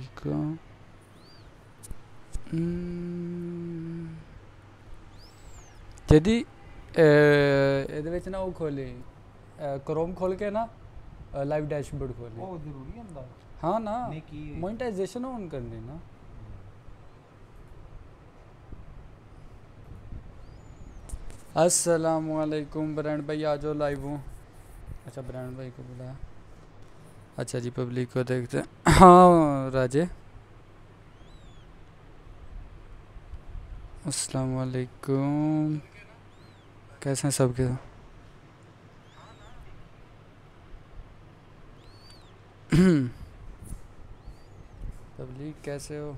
ठीक है ਹਮ, ਜਦੀ ਅਹ, ਇਹਦੇ ਵਿੱਚ ਨਾ ਉਹ ਖੋਲੇ ਕ੍ਰੋਮ ਖੋਲ ਕੇ ਨਾ ਲਾਈਵ ਡੈਸ਼ਬੋਰਡ ਖੋਲੇ ਉਹ ਜ਼ਰੂਰੀ ਹੁੰਦਾ ਹਾਂ ਨਾ ਨਹੀਂ ਕੀ मोनेटाइजेशन ऑन करनी ना अस्सलाम वालेकुम ब्रांड भाई आ जाओ लाइव हूँ अच्छा ब्रांड भाई को बुलाया अच्छा जी पब्लिक को देखते हैं हाँ राजे। अस्सलाम वालेकुम कैसे हैं सबके? पब्लिक कैसे हो?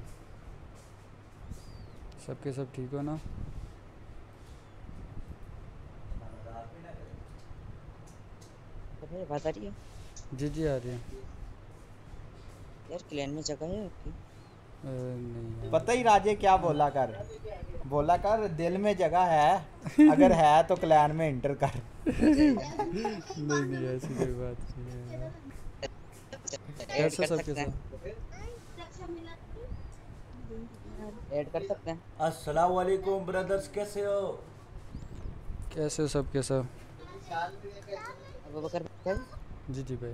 सबके सब ठीक हो ना? जी जी आ रही है। यार क्लैन में जगह है आपकी? नहीं पता ही राजे क्या बोला कर। बोला कर दिल में जगह है अगर है तो क्लैन में इंटर कर। नहीं नहीं ऐसी कोई बात नहीं है कैसे कर सब सकते कैसे? हैं। ऐड कर सकते हैं। अस्सलाम वालेकुम ब्रदर्स कैसे हो? कैसे हो सब के सब अबू बकर भाई? जी जी भाई।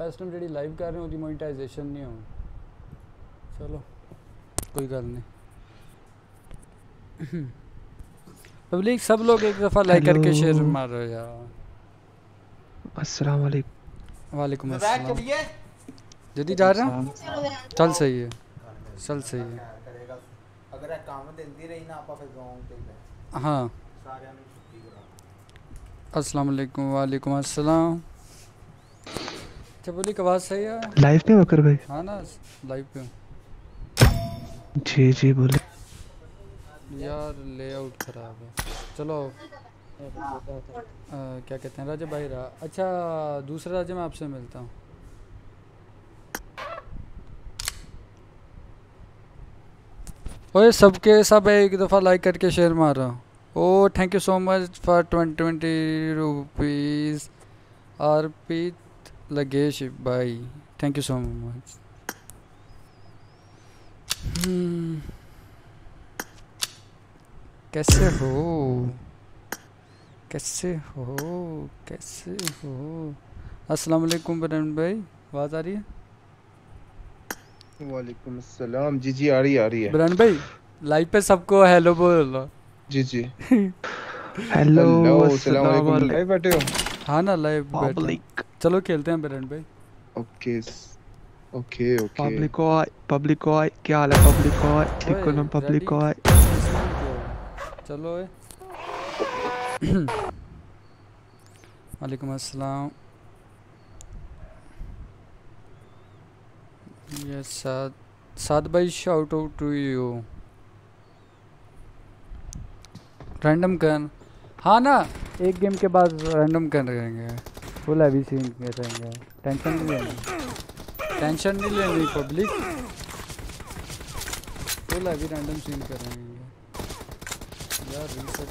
ਇਸ ਟਾਈਮ ਜਿਹੜੀ ਲਾਈਵ ਕਰ ਰਹੇ ਹਾਂ ਉਹਦੀ ਮੋਨੇਟਾਈਜੇਸ਼ਨ ਨਹੀਂ ਹੋਣੀ ਚਲੋ कोई गल नहीं पब्लिक सब लोग एक दफ़ा लाइक करके शेयर Hello. मारो यार अस्सलाम वालेकुम वालेकुम बैठ अस्सलाम चलिए जल्दी जा रहे हैं चल सही है चल सही है ਕਰੇਗਾ ਅਗਰ ਇਹ ਕੰਮ ਦਿੰਦੀ ਰਹੀ ਨਾ ਆਪਾਂ ਫਿਰ ਗਾਉਂ ਤੇ हाँ ਸਾਰਿਆਂ ਨੂੰ ਛੁੱਟੀ ਕਰਾ अस्सलाम वालेकुम वालेकुम अस्सलाम अच्छा पब्लिक आवाज़ सही है। लाइव में बकर भाई? हाँ ना लाइव पे जी जी बोले। यार लेआउट ख़राब है। चलो। अ, क्या कहते हैं? राजा भाई रहा। अच्छा दूसरा राजा मैं आपसे मिलता हूँ। ओए सबके सब एक दफ़ा लाइक करके शेयर मार रहा हूँ। ओ thank you so much for twenty twenty rupees Arpit Lagesh भाई थैंक यू सो मच कैसे हो? कैसे हो? कैसे हो? अस्सलाम वालेकुम बरन भाई आवाज़ आ रही है? वालेकुम अस्सलाम। जी जी आ रही आ रही है। बरन भाई लाइव पे सबको हेलो बोलो। जी जी। हेलो अस्सलाम वालेकुम। लाइव बैठे हो? हाँ ना लाइव बैठे पब्लिक। चलो खेलते हैं बरन भाई। Okay okay okay. पब्लिक ओए पब्लिक ओए क्या हाल है? पब्लिक ओए ठीक हो ना? पब्लिक है? चलो वालेकुम अस्सलाम। यस साद साद भाई shout out to you random gun हाँ ना एक गेम के बाद रैंडम गन रहेंगे। फुल हैवी सीन के रहेंगे टेंशन नहीं लेनी टेंशन नहीं लेनी public full heavy random scene करेंगे यार रीसेट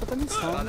पता नहीं साउंड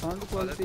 साउंड क्वालिटी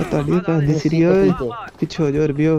ਪਤਾ ਨਹੀਂ ਭੈਣ ਸ੍ਰੀ ਓਏ ਪਿੱਛੇ ਹੋ ਜਾ ਹੋਰ ਵੀ ਹੋ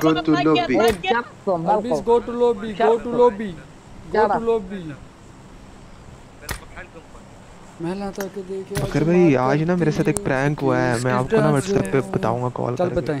go to lobby. please go to lobby go to lobby go to lobby. अगर भाई आज ना मेरे साथ एक प्रैंक हुआ है मैं आपको ना व्हाट्सएप पे बताऊंगा कॉल करके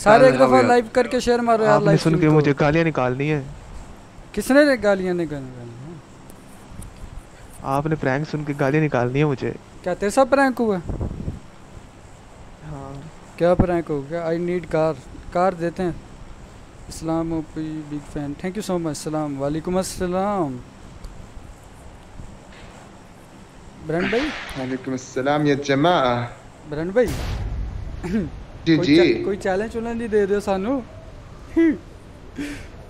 सारे एक दफ़ा लाइव करके शेयर मारो यार आपने लाइव सुन के मुझे गालियाँ निकालनी है। किसने गालियाँ निकाली आपने प्रैंक सुन के गालियाँ निकालनी है मुझे। क्या तेरे साथ प्रैंक हुआ? हाँ। क्या प्रैंक हो गया? आई नीड कार कार देते हैं। Islam OP big fan thank you so much सलाम वालेकुम अस्सलाम। ब्रैंड भाई? वालेकुम अस्सलाम या जमाआ ब्रैंड भाई? जी जी। कोई चैलेंज चुलेंज नहीं दे दो सानू?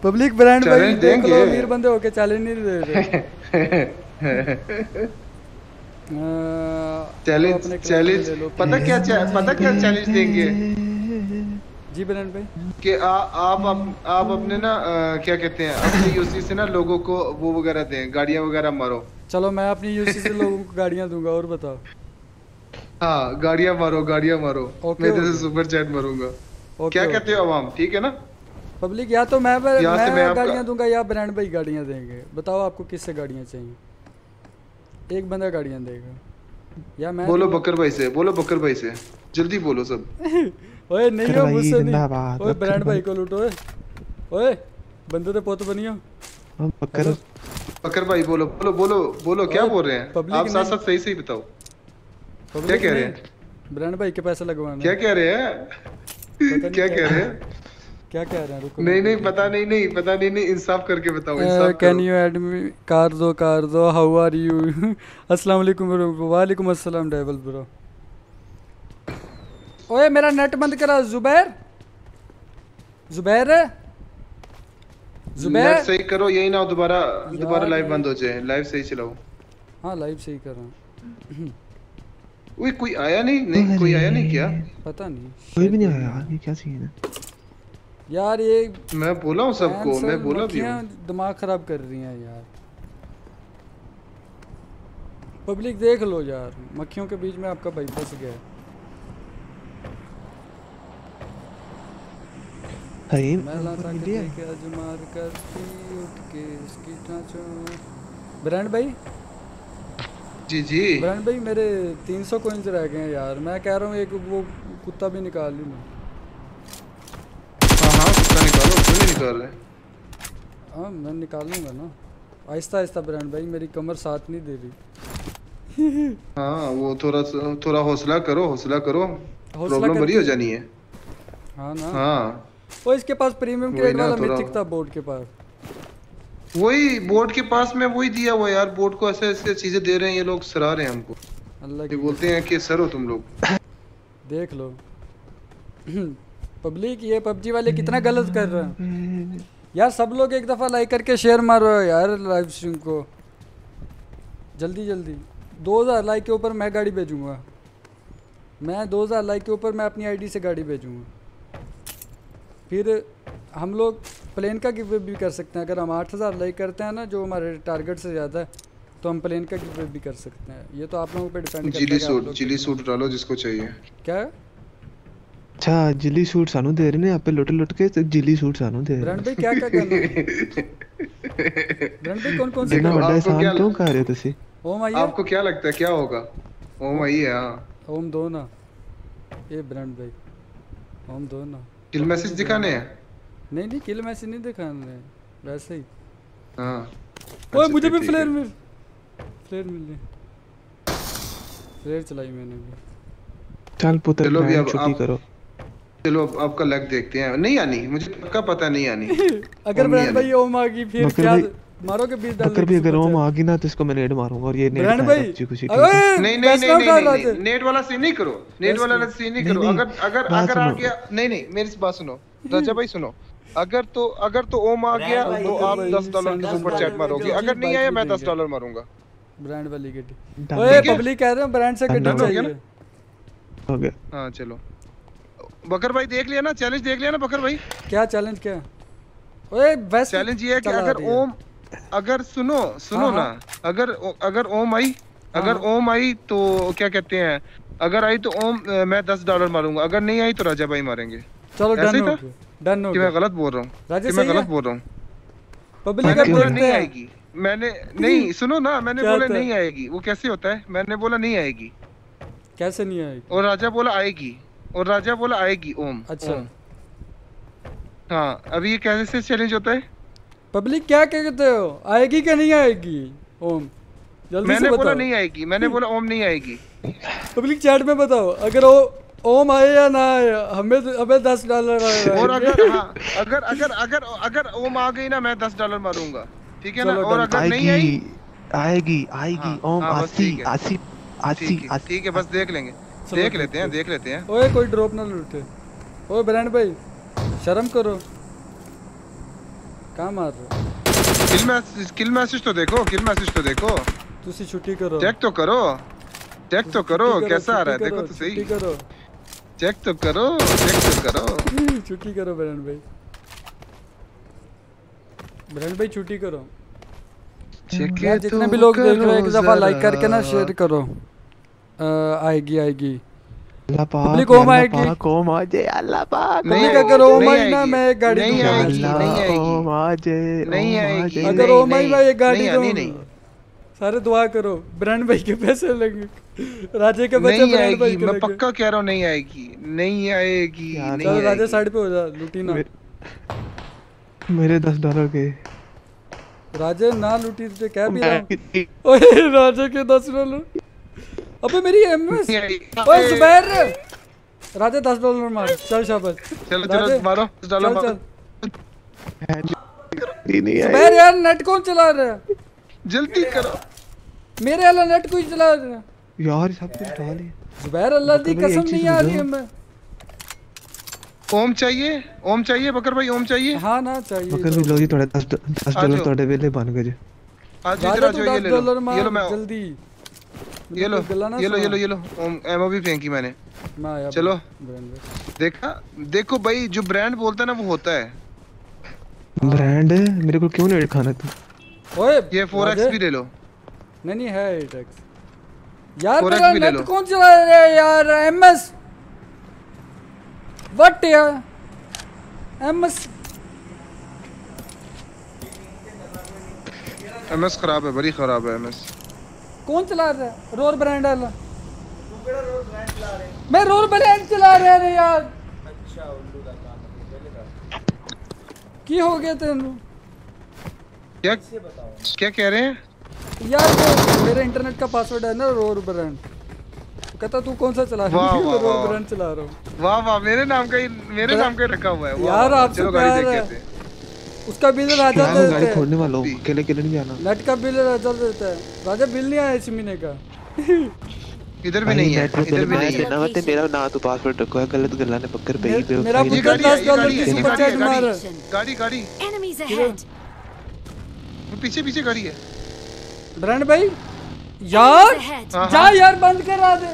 पब्लिक ब्रांड भाई देख लो अमीर बंदे होके चैलेंज नहीं दे रहे। चैलेंज चैलेंज पता क्या पता क्या चैलेंज देंगे? जी ब्रांड भाई। कि आ, आप अप, आप अपने ना क्या कहते हैं अपनी यूसी से ना लोगों को वो वगैरह दें गाड़ियाँ वगैरह मारो। चलो मैं अपनी यूसी से लोगों को गाड़ियाँ दूँगा और बताओ। हाँ गाड़ियाँ मारो गाड़िया मारो। ओके, मैं इधर से सुपर चैट मारूँगा। ओके क्या ओके। कहते हो अवाम ठीक है ना? पब्लिक या तो मैं यहाँ से मैं, मैं आपका- गाड़ियाँ दूँगा या ब्रांड भाई गाड़ियाँ देंगे। बताओ आपको किससे गाड़ियाँ चाहिए? एक बंदा गाड़ियाँ देगा। या मैं बोलो बकर भाई से बोलो बकर भाई से। जल्दी बोलो सब। ओए नहीं हो मुझसे नहीं। जिंदाबाद, ओए ब्रांड भाई। को लूटो ओए। ओए बंदे तो पोत बनियो। बकर बकर भाई बोलो बोलो बोलो बोलो क्या बोल रहे हैं? आप साथ साथ सही सही बताओ। पब्लिक कह रहे हैं? ब्रांड भाई के पैसे लगवाने क्या कह रहे हैं? क्या क्या- कह रहे हैं? क्या कह रहे हैं? रुको नहीं नहीं पता नहीं नहीं पता नहीं नहीं इंसाफ करके बताओ इंसाफ can you add me car दो कार दो हाउ आर यू अस्सलाम वालेकुम वालेकुम अस्सलाम डेवल ब्रो ओए मेरा नेट बंद करा जुबैर। जुबैर? जुबैर? नेट सही करो यही ना दोबारा दोबारा लाइव बंद हो जाए। लाइव सही चलाओ। हाँ लाइव सही कर रहा हूँ। ओए कोई आया नहीं? नहीं कोई आया नहीं। क्या? पता नहीं। कोई भी नहीं आया। यार ये क्या सीन है यार ये मैं बोला हूँ सबको मैं बोला भी हूँ। दिमाग खराब कर रही हैं यार। पब्लिक देख लो यार। मक्खियों के बीच में आपका भाई फंस गया। है हरीम मैं लाता के इंडिया देखे अजमार करती उठ के इसकी टांचो। ब्रांड भाई? जी जी। ब्रांड भाई मेरे 300 कॉइंस रह गए हैं यार। मैं कह रहा हूँ एक वो कुत्ता भी निकाल लूँ मैं। हाँ हाँ कुत्ता निकालो। क्यों नहीं निकाल रहे? हाँ मैं निकाल लूँगा ना। आहिस्ता आहिस्ता ब्रांड भाई मेरी कमर साथ नहीं दे रही। हाँ वो थोड़ा थोड़ा हौसला करो हौसला करो। प्रॉब्लम बड़ी हो जानी है। हाँ ना। हाँ। वो इसके पास प्रीमियम ग्रेड वाला मिथिक था बोर्ड के पास। वही बोर्ड के पास में वही दिया हुआ यार बोर्ड को ऐसे ऐसे चीज़ें दे रहे हैं ये लोग सरा रहे हैं हमको। अल्लाह की बोलते हैं कि सर हो तुम लोग। देख लो। पब्लिक ये पबजी वाले कितना गलत कर रहे हैं। यार सब लोग एक दफ़ा लाइक करके शेयर मारो यार लाइव स्ट्रीम को। जल्दी जल्दी। 2000 लाइक के ऊपर मैं गाड़ी भेजूँगा। मैं 2000 लाइक के ऊपर मैं अपनी आईडी से गाड़ी भेजूँगा। फिर हम लोग प्लेन का गिव भी कर सकते हैं। अगर हम 8000 लाइक करते हैं ना जो हमारे टारगेट से ज़्यादा है तो हम प्लेन का गिव भी कर सकते हैं। ये तो आप लोगों पे डिपेंड करता है चिली सूट चिली सूट डालो जिसको चाहिए। क्या? अच्छा जिली सूट सानू दे रहे ने आपे लुट लुट के जिली सूट सानू दे ब्रांड रहे भाई क्या क्या करना है? ब्रांड भाई कौन कौन से देखो, बड़ा आपको क्या क्यों कर रहे हो तुसी ओम आइए। आपको क्या लगता है क्या होगा? ओम आई है। हाँ ओम दो ना। ये ब्रांड भाई ओम दो ना। किल मैसेज दिखाने हैं? नहीं नहीं किल मैसेज नहीं दिखाने हैं, वैसे ही। हाँ। ओए अच्छा, मुझे भी फ्लेयर मिल फ्लेयर मिल गए फ्लेयर चलाई मैंने भी चल पुत्र चलो भी अब छुट्टी करो। चलो अब आपका लक देखते हैं। नहीं आनी मुझे पक्का पता नहीं आनी। अगर ब्रांड भाई ओम आ गई फिर क्या मारोगे बीस डाल बकर भी अगर ओम आ गई ना तो इसको मैं नेड मारूँगा और ये नेड ब्रांड भाई। नहीं नहीं नहीं। नेट वाला सीन नहीं करो। नेट वाला सीन नहीं करो। अगर अगर बात अगर आ सुनो। गया नहीं नहीं मेरी बात सुनो। राजा भाई सुनो। अगर तो अगर तो ओम आ गया तो आप दस डॉलर के सुपर चैट मारोगे। अगर नहीं आया मैं दस डॉलर मारूँगा। ब्रांड वाली गड्डी। ओए पब्लिक कह रहे हैं ब्रांड से गड्डी हो गया चाहिए। हो गया। हाँ चलो। बकर भाई देख लिया ना चैलेंज देख लिया ना बकर भाई? क्या चैलेंज क्या? ओए वेस्ट चैलेंज ये है कि अगर ओम अगर सुनो सुनो हाँ, ना हाँ। अगर अगर ओम आई अगर हाँ। ओम आई तो क्या कहते हैं अगर आई तो ओम मैं दस डॉलर मारूँगा। अगर नहीं आई तो राजा भाई मारेंगे। चलो डन हो गया। डन हो कि मैं गलत बोल रहा हूँ। राजा कि मैं गलत बोल रहा हूँ। पब्लिक अब बोला नहीं आएगी। मैंने नहीं सुनो ना मैंने बोला नहीं आएगी। वो कैसे होता है? मैंने बोला नहीं आएगी। कैसे नहीं आएगी? और राजा बोला आएगी। और राजा बोला आएगी ओम अच्छा। ओम। हाँ अभी ये कैसे से चैलेंज होता है? पब्लिक क्या कहते हो? आएगी कि नहीं आएगी? ओम जल्दी मैंने बोला नहीं आएगी। मैंने बोला ओम नहीं आएगी। पब्लिक चैट में बताओ। अगर ओ ओम आए या ना आए हमें हमें दस डॉलर और अगर हाँ अगर अगर अगर अगर ओम आ गई ना मैं दस डॉलर मारूँगा। ठीक है ना? और। अगर नहीं आई आएगी आएगी आएगी हाँ, ओम हाँ, आसी आसी आसी ठीक है आसी। ठीक है बस देख लेंगे। देख लेते हैं देख लेते हैं। ओए कोई ड्रॉप ना लूटे। ओए ब्रांड भाई शर्म करो। कहाँ मार रहे किल मैसेज किल मैसेज तो देखो किल मैसेज तो देखो। तुसी छुट्टी करो। चेक तो करो। चेक तो करो कैसा आ रहा है? देखो तो सही। करो। चेक तो करो चेक तो करो। छुट्टी करो ब्रांड भाई। ब्रांड भाई छुट्टी करो। चेक यार जितने भी लोग देख रहे हैं एक दफ़ा लाइक करके ना शेयर करो। अ, आएगी आएगी। Public ओम आएगी। ओम आ जाए अल्लाह पाक। नहीं पब्लिक अगर ओम आई ना मैं एक गाड़ी नहीं आएगी नहीं आएगी। ओम आ जाए नहीं आएगी, अगर ओम आई भाई एक गाड़ी नहीं, नहीं। सारे दुआ करो ब्रांड भाई के पैसे लगे। राजे के बच्चे नहीं ब्रांड भाई आएगी के मैं पक्का कह रहा हूँ नहीं आएगी नहीं आएगी नहीं चलो राजे साइड पे हो जा लूटी ना मेरे- दस डॉलर के। राजे ना लूटी तुझे क्या भी रहा ओए राजे के दस डॉलर अबे मेरी एमएस ओए जुबैर राजे दस डॉलर मार चल शाबाश। चलो चलो मारो दस डॉलर चल मारो। जुबैर यार नेट कौन चला रहा है? जल्दी करो। मेरे वाला नेट कोई चला रहा है यार सब कुछ डाल ही जुबैर अल्लाह दी बकर भाई, एक कसम नहीं आ रही है मैं। ओम चाहिए ओम चाहिए बकर भाई ओम चाहिए। हाँ ना चाहिए। मगर भी लो जी थोड़े दस दस आ डॉलर जाओ। थोड़े वेले बन गए जी। आज इधर आ जाओ ये ले लो। ये लो मैं जल्दी। ये लो को ये लो ये लो ये लो। ओम एमओ भी फेंकी मैंने। मैं चलो। देखा देखो भाई जो ब्रांड बोलता है ना वो होता है। ब्रांड? मेरे को क्यों नहीं खाना तू? ओए ये 4x भी ले लो। नहीं नहीं है 8x यार मेरा नेट कौन चला रहा है यार? एमएस व्हाट यार? एमएस एमएस खराब है बड़ी खराब है एमएस कौन चला रहा है? रोर ब्रांड वाला। मैं रोर ब्रांड चला रहा है यार। की हो गया तेनू? क्या क्या कह रहे हैं? यार वो मेरा इंटरनेट का पासवर्ड है ना रोर ब्रांड कहता तू कौन सा चला रहा है? रोर ब्रांड चला रहा हूँ। वाह वाह मेरे नाम का ही मेरे नाम का रखा हुआ है। यार, वाह, आपसे चलो गाड़ी प्यार देख है। हैं। उसका बिल राजा मैं गाड़ी देते छोड़ने वाला हूँ अकेले अकेले नहीं जाना? नेट का बिल राजा देता है। राजा बिल नहीं आया इस महीने का? इधर भी नहीं है। इधर भी नहीं है। देना मत मेरा ना तो पासवर्ड रखो है गलत गल्ला ने पक्कर पे ही मेरा है, दस ये डॉलर गाड़ी की है, ये सुपर गाड़ी चैट मार। गाड़ी। है। गाड़ी। Enemies ahead. पीछे पीछे गाड़ी है। ब्रांड भाई यार हाँ, जा हाँ। यार बंद करा दे।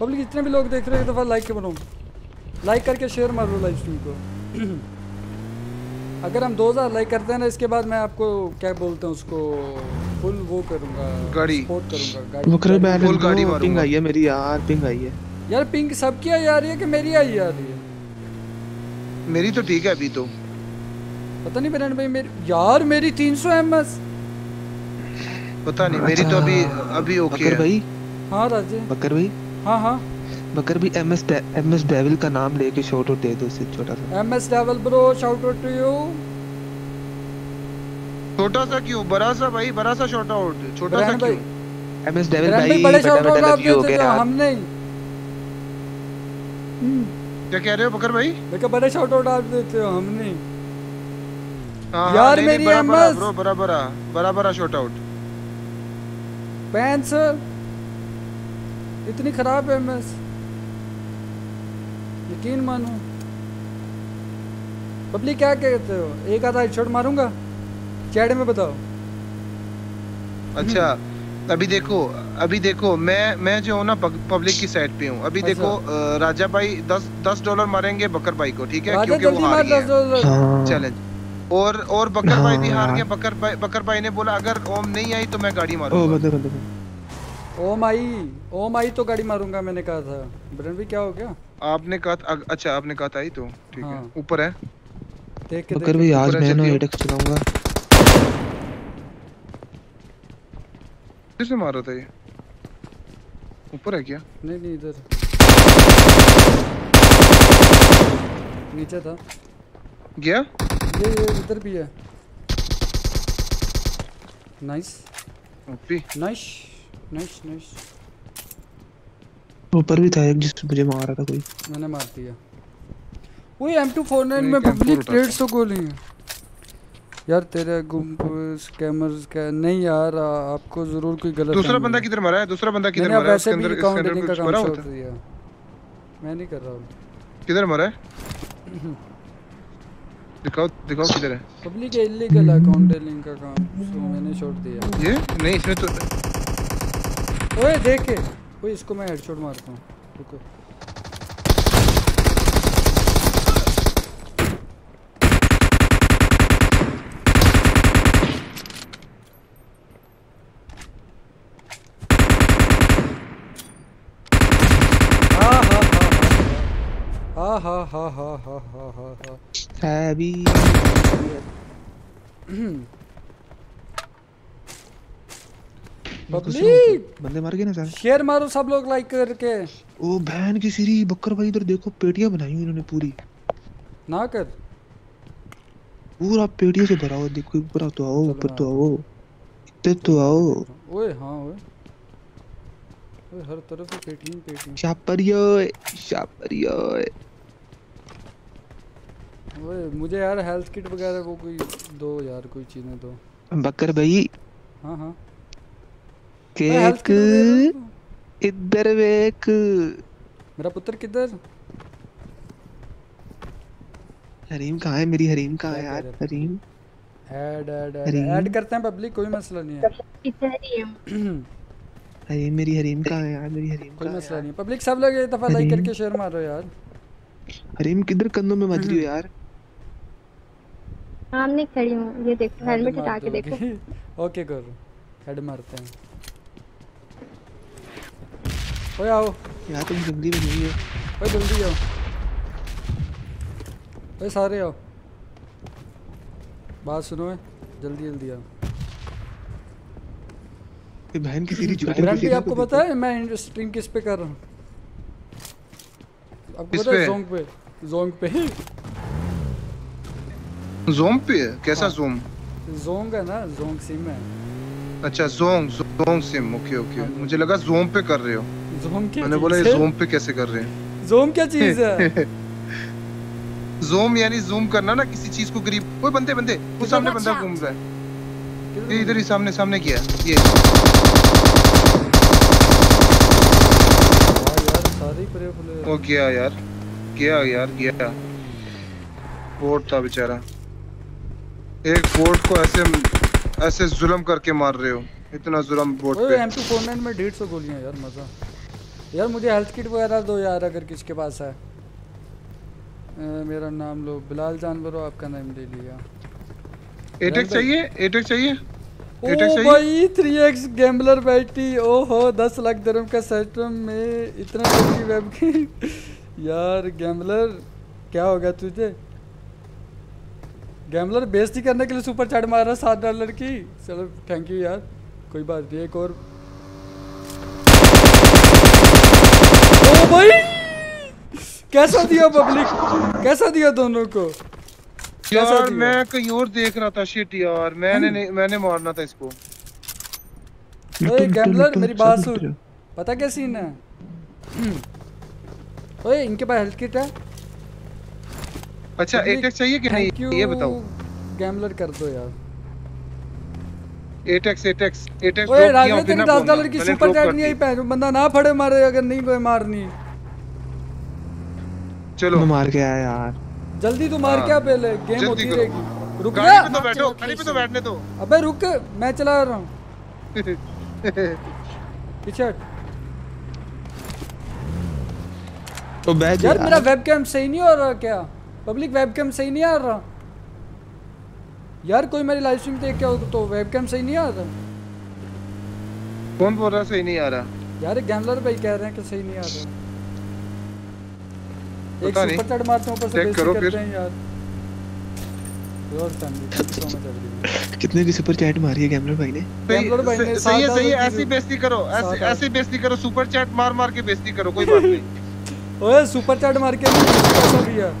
पब्लिक जितने भी लोग देख रहे हैं एक दफ़ा लाइक के बनो लाइक करके शेयर मारो लाइव स्ट्रीम को। अगर हम 2000 लाइक करते हैं ना इसके बाद मैं आपको क्या बोलते हैं उसको फुल वो करूँगा गाड़ी। सपोर्ट करूँगा गाड़ी। बकरे बैलेंस फुल गाड़ी पिंग आई है मेरी यार पिंग आई है। यार पिंक सबकी आई आ रही है कि मेरी आई आ रही है? मेरी तो ठीक है अभी तो। पता नहीं ब्रांड भाई मेरी यार मेरी 300 एमएस पता नहीं मेरी तो अभी अभी ओके बकर है। भाई। हाँ राजे। बकर भाई। हाँ हाँ। बकर भी M S M S devil का नाम लेके शॉर्ट आउट दे दो उससे छोटा सा। M S level bro shout out to you छोटा सा क्यों? बड़ा सा भाई बड़ा सा छोटा आउट छोटा सा भाई। क्यों? एम एस डेविल भाई बड़े बड़ा शाउट आउट आप हो देते हो हम नहीं क्या कह रहे हो बकर भाई? देखो बड़े शाउट आउट आप देते हो हम नहीं यार नहीं, नहीं, मेरी बड़ा ब्रो बड़ा बड़ा शॉट आउट पैंस इतनी खराब है एमएस। यकीन मानो। पब्लिक क्या कहते हो? एक आधा हेडशॉट मारूँगा? चैट में बताओ। अच्छा अभी देखो अभी देखो मैं मैं जो हूँ ना पब्लिक की साइड पे हूँ। अभी अच्छा। देखो राजा भाई दस दस डॉलर मारेंगे बकर भाई को ठीक है? क्योंकि वो हार डॉलर हाँ। चैलेंज और और बकर भाई भी हाँ, हार गया बकर भाई बकर भाई ने बोला अगर ओम नहीं आई तो मैं गाड़ी मारूँगा. बंदे बंदे बंदे। ओ माई ओ माई तो गाड़ी मारूँगा मैंने कहा था। ब्रन भी क्या हो गया? आपने कहा अच्छा आपने कहा था आई तो ठीक है। हाँ। ऊपर है। देख के बकर भाई आज मैं ना। एटक चलाऊँगा। किसने मारा था ये? ऊपर है क्या? नहीं नहीं इधर। नीचे था। गया? ये ये इधर भी है। Nice OP. Nice nice nice ऊपर भी था एक जिस मुझे मार रहा था कोई। मैंने मार दिया। वही M249 नहीं, में पब्लिक उठा डेढ़ था। सौ गोली है। यार तेरे गुम स्कैमर्स का नहीं यार आपको ज़रूर कोई गलत दूसरा बंदा किधर मरा है? दूसरा बंदा किधर मरा है? वैसे भी अंदर इसके अकाउंट अंदर का कुछ काम मरा होता है मैं नहीं कर रहा हूँ। किधर मरा है? दिखाओ दिखाओ किधर है पब्लिक इलीगल अकाउंट डिलींग का काम तो मैंने छोड़ दिया ये नहीं इसमें तो ओए देख के ओए इसको मैं हेडशॉट मारता हूँ रुको हा हा हा हा हा हा हा पब्लिक बंदे मार गए ना सारे। शेयर मारो सब लोग लाइक करके ओ बहन की सिरी बकर भाई इधर देखो पेटियाँ बनाई हुई इन्होंने पूरी। ना कर। पूरा पेटियों से भरा हुआ देखो ऊपर तो आओ ऊपर तो आओ। इधर तो आओ। ओए हाँ ओए। ओए हर तरफ़ से पेटी ही पेटी शापरियो शापरियो मुझे यार हेल्थ किट वगैरह वो कोई दो यार कोई चीज़ें दो बकर भाई हाँ हाँ। केक दो। इधर वेक। मेरा पुत्र किधर? हरीम कहाँ है? मेरी हरीम कहाँ है यार? Hareem. Add add add add करते हैं पब्लिक कोई मसला नहीं है। हरीम मेरी हरीम कहाँ है यार? मेरी हरीम कोई मसला नहीं पब्लिक सब लोग एक दफ़ा लाइक करके शेयर मारो यार। हरीम किधर कंधों में मच रही हो यार? सामने खड़ी हूँ। ये देखो हेलमेट हटा के देखो। ओके करो। हेड मारते हैं। ओए आओ। यार तुम जल्दी में नहीं है ओए जल्दी आओ। ओए सारे आओ। बात सुनो जल्दी जल्दी आओ। ये बहन की सिरी छोटी ग्रांटी किसी आपको पता है? मैं स्ट्रीम किस पे कर रहा हूँ? आपको पता है जोंग पे? जोंग पे। जोम पे है कैसा हाँ। जोम जोंग है ना जोंग सिम है अच्छा Zong Zong SIM okay okay मुझे लगा जोम पे कर रहे हो। जोंग क्या मैंने बोला ये है? जोम पे कैसे कर रहे हैं? जोंग क्या चीज़ है? जूम यानी जूम करना ना किसी चीज़ को करीब ओए बंदे बंदे वो सामने बंदा घूम रहा है। ये इधर ही सामने सामने किया ये। वाह यार सारे ही। गया यार। गया यार गया। बोट था बेचारा। एक बोट को ऐसे ऐसे जुल्म करके मार रहे हो। इतना जुल्म बोट पे। M249 में 150 गोलियाँ यार मज़ा। यार मुझे हेल्थ किट वगैरह दो यार अगर किसके पास है। मेरा नाम लो बिलाल जानवर आपका नाम ले लिया। एटेक चाहिए? एटेक चाहिए? ओ एटेक चाहिए? भाई 3x गैम्बलर बैठी। ओहो 10 लाख दरम का सिस्टम में इतना वेब की यार गैम्बलर क्या हो गया तुझे? गैम्बलर बेइज्जती करने के लिए सुपर चैट मार रहा सात डॉलर की। चलो थैंक यू यार। कोई बात नहीं एक और। ओ भाई! कैसा दिया पब्लिक कैसा दिया दोनों को? यार मैं कहीं और देख रहा था शिट यार। मैंने नहीं मैंने मारना था इसको। ओए गैम्बलर मेरी बात सुन। पता क्या सीन है? ओए इनके पास हेल्थ किट है? अच्छा Public, एटेक चाहिए कि नहीं? ये बताओ। गैम्बलर कर दो यार। एटेक्स एटेक्स एटेक्स ओए किया हूँ, तेरी 10 डॉलर की सुपर चैट नहीं आई दी। बंदा ना फड़े मारे अगर नहीं कोई मारनी। चलो। मार के आया यार। जल्दी तू मार हाँ। क्या पहले गेम होती रहेगी। रुक गाड़ी जा। पे तो बैठो गाड़ी पे तो बैठने दो। अबे रुक मैं चला रहा हूँ। पीछे तो बैठ यार मेरा वेबकैम सही नहीं हो रहा क्या? पब्लिक वेबकैम सही नहीं आ रहा। यार कोई मेरी लाइव स्ट्रीम देख के हो तो वेबकैम सही नहीं आ रहा। कौन बोल रहा सही नहीं आ रहा? यार गैमलर भाई कह रहे हैं कि सही नहीं आ रहा। एक सुपर चढ़ मारते हैं ऊपर से चेक बेइज्जती करो करते फिर। हैं यार। एवरीवन कितने की सुपर चैट मारी है गैमलर भाई ने? गैमलर भाई ने सही- है सही है ऐसी बेइज्जती करो ऐसी ऐसी बेइज्जती करो सुपर चैट मार मार के बेइज्जती करो कोई बात नहीं। ओए सुपर चैट मार के पैसा दिया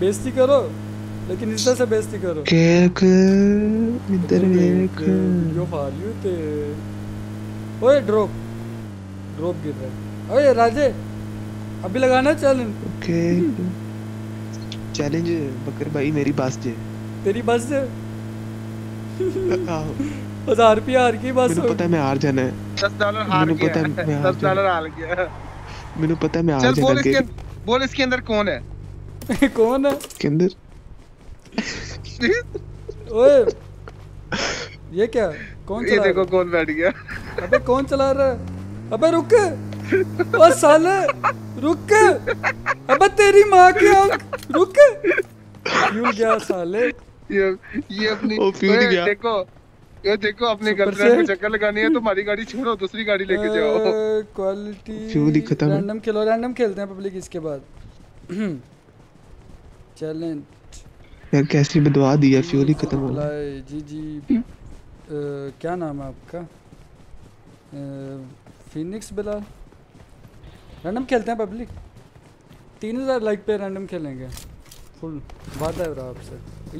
बेइज्जती करो लेकिन इज्जत से बेइज्जती करो केक इधर देख यो फालू थे ओए ड्रॉप ड्रॉप गिर रहा है ओए राजे अभी लगाना चैलेंज ओके चैलेंज बकर भाई मेरी बात जे तेरी बस से आहो हजार रुपया हार की बस ਮੈਨੂੰ ਪਤਾ ਮੈਂ ਹਾਰ ਜਾਣਾ ਹੈ दस डॉलर हार ਮੈਨੂੰ गया पता है मैं हार दस डॉलर हार गया ਮੈਨੂੰ ਪਤਾ ਹੈ ਮੈਂ ਹਾਰ चल बोल ਜਾਣਾ इसके के बोल इसके अंदर कौन है? कौन है? के अंदर। ओए ये क्या? कौन ये देखो कौन बैठ गया? अबे कौन चला रहा है? अबे रुक। ओ साले रुक। अबे तेरी माँ की आँख। रुक। फ्यूल गया साले। ये ये अपनी ओ, फ्यूल गया। देखो ये देखो अपनी गर्लफ्रेंड को चक्कर लगानी है तो हमारी गाड़ी छोड़ो दूसरी गाड़ी लेके जाओ। क्वालिटी फ्यूल ही खत्म है। रैंडम खेलो रैंडम खेलते हैं पब्लिक इसके बाद। चैलेंज यार कैसी बदवा दी है फ्यूल ही खत्म हो गया जी जी। क्या नाम है आपका? फिनिक्स बिलाल रैंडम खेलते हैं पब्लिक तीन हज़ार लाइक पे रैंडम खेलेंगे। फुल वादा है आपसे।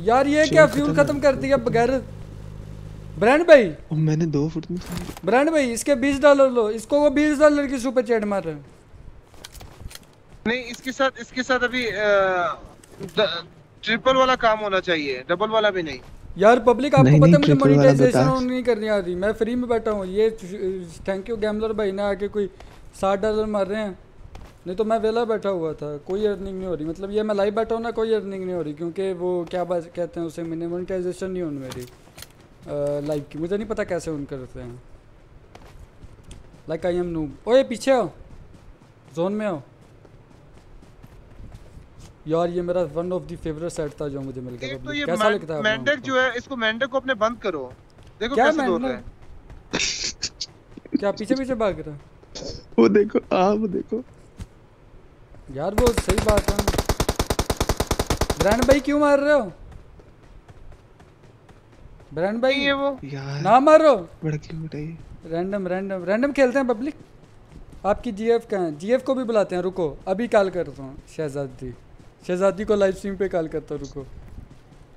यार ये क्या फ्यूल खत्म खत्म कर दिया बगैर ब्रांड भाई। मैंने दो फुट में ब्रांड भाई इसके बीस डॉलर लो। इसको वो बीस डॉलर की सुपर चैट मार रहे नहीं इसके साथ इसके साथ अभी ट्रिपल वाला काम होना चाहिए। डबल वाला भी नहीं। यार पब्लिक आपको नहीं, पता है नहीं, मुझे मोनेटाइजेशन ऑन नहीं करनी आ रही। मैं फ्री में बैठा हूँ। ये थैंक यू गैमलर भाई ने आके कोई साठ डॉलर मार रहे हैं। नहीं तो मैं वेला बैठा हुआ था। कोई अर्निंग नहीं हो रही। मतलब ये मैं लाइव बैठा हूँ ना कोई अर्निंग नहीं हो रही क्योंकि वो क्या बात कहते हैं उसे मैंने मोनेटाइजेशन नहीं होनी मेरी लाइव की मुझे नहीं पता कैसे उन करते हैं। लाइक आई एम नूब ओए पीछे आओ। जोन में आओ। यार ये मेरा one of the favourite set था जो मुझे मिल गया तो ये कैसा लगता है मेंढक जो है इसको मेंढक को अपने बंद करो। देखो क्या कैसे दौड़ रहा है। क्या पीछे पीछे भाग रहा है? वो देखो आ वो देखो। यार वो सही बात है। ब्रांड भाई क्यों मार रहे हो? ब्रांड भाई। ये वो। ना मारो। बड़ा क्यूट है रैंडम रैंडम रैंडम खेलते हैं पब्लिक आपकी जीएफ कहाँ है? जीएफ को भी बुलाते हैं रुको। अभी कॉल करता हूँ शहजादी। शहजादी को लाइव स्ट्रीम पे कॉल करता हूँ रुको।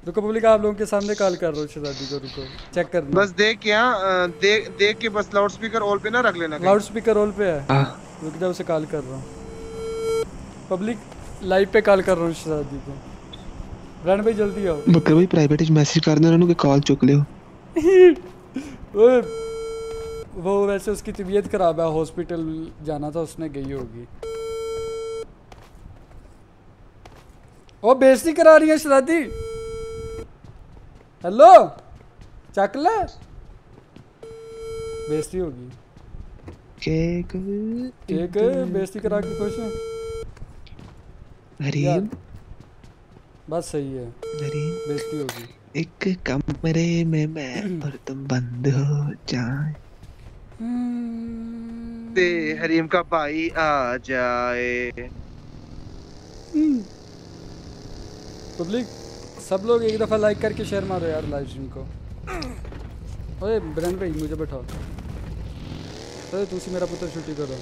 रुको पब्लिक आप लोगों के सामने कॉल कर रहा हूँ शहजादी को रुको। चेक कर बस देख के यहाँ देख देख के बस लाउड स्पीकर ऑल पे ना रख लेना लाउड स्पीकर ऑल पे है। रुक जाओ उसे कॉल कर रहा हूँ। पब्लिक लाइव पे कॉल कर रहा हूँ शहजादी को। ब्रांड भाई जल्दी आओ बकर भाई प्राइवेट ਵਿੱਚ ਮੈਸੇਜ ਕਰ ਦੇਣਾ ਉਹਨੂੰ ਕਿ ਕਾਲ ਚੁੱਕ ਲਿਓ ओए, वो वैसे उसकी तबीयत खराब है हॉस्पिटल जाना था उसने गई होगी ओ बेइज्जती करा रही है शरादी हेलो चक ले बेइज्जती होगी केक ठीक है बेइज्जती करा के खुश है हरीम बस सही है। हरीम बेइज्जती होगी। एक कमरे में मैं और तुम बंद हो जाए। दे हरीम का भाई आ जाए। पब्लिक सब लोग एक दफ़ा लाइक करके शेयर मारो यार लाइव स्ट्रीम को। ओए ब्रैंड भाई मुझे बैठाओ। अरे तुसी मेरा पुत्र छुट्टी करो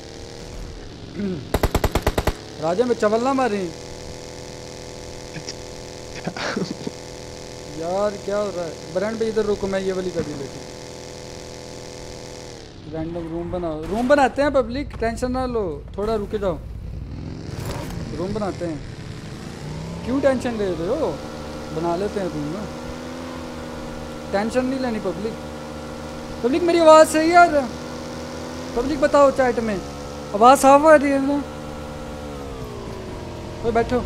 राजा में चवल्ला मारी यार क्या हो रहा है? ब्रैंड भाई, इधर रुको, मैं ये वाली गाड़ी लेती रैंडम रूम बनाओ। रूम बनाते हैं पब्लिक टेंशन ना लो। थोड़ा रुके जाओ। रूम बनाते हैं। क्यों टेंशन ले रहे हो? बना लेते हैं रूम ना। टेंशन नहीं लेनी पब्लिक पब्लिक मेरी आवाज़ सही है यार? पब्लिक बताओ चैट में। आवाज़ साफ़ आ रही है ना? बैठो।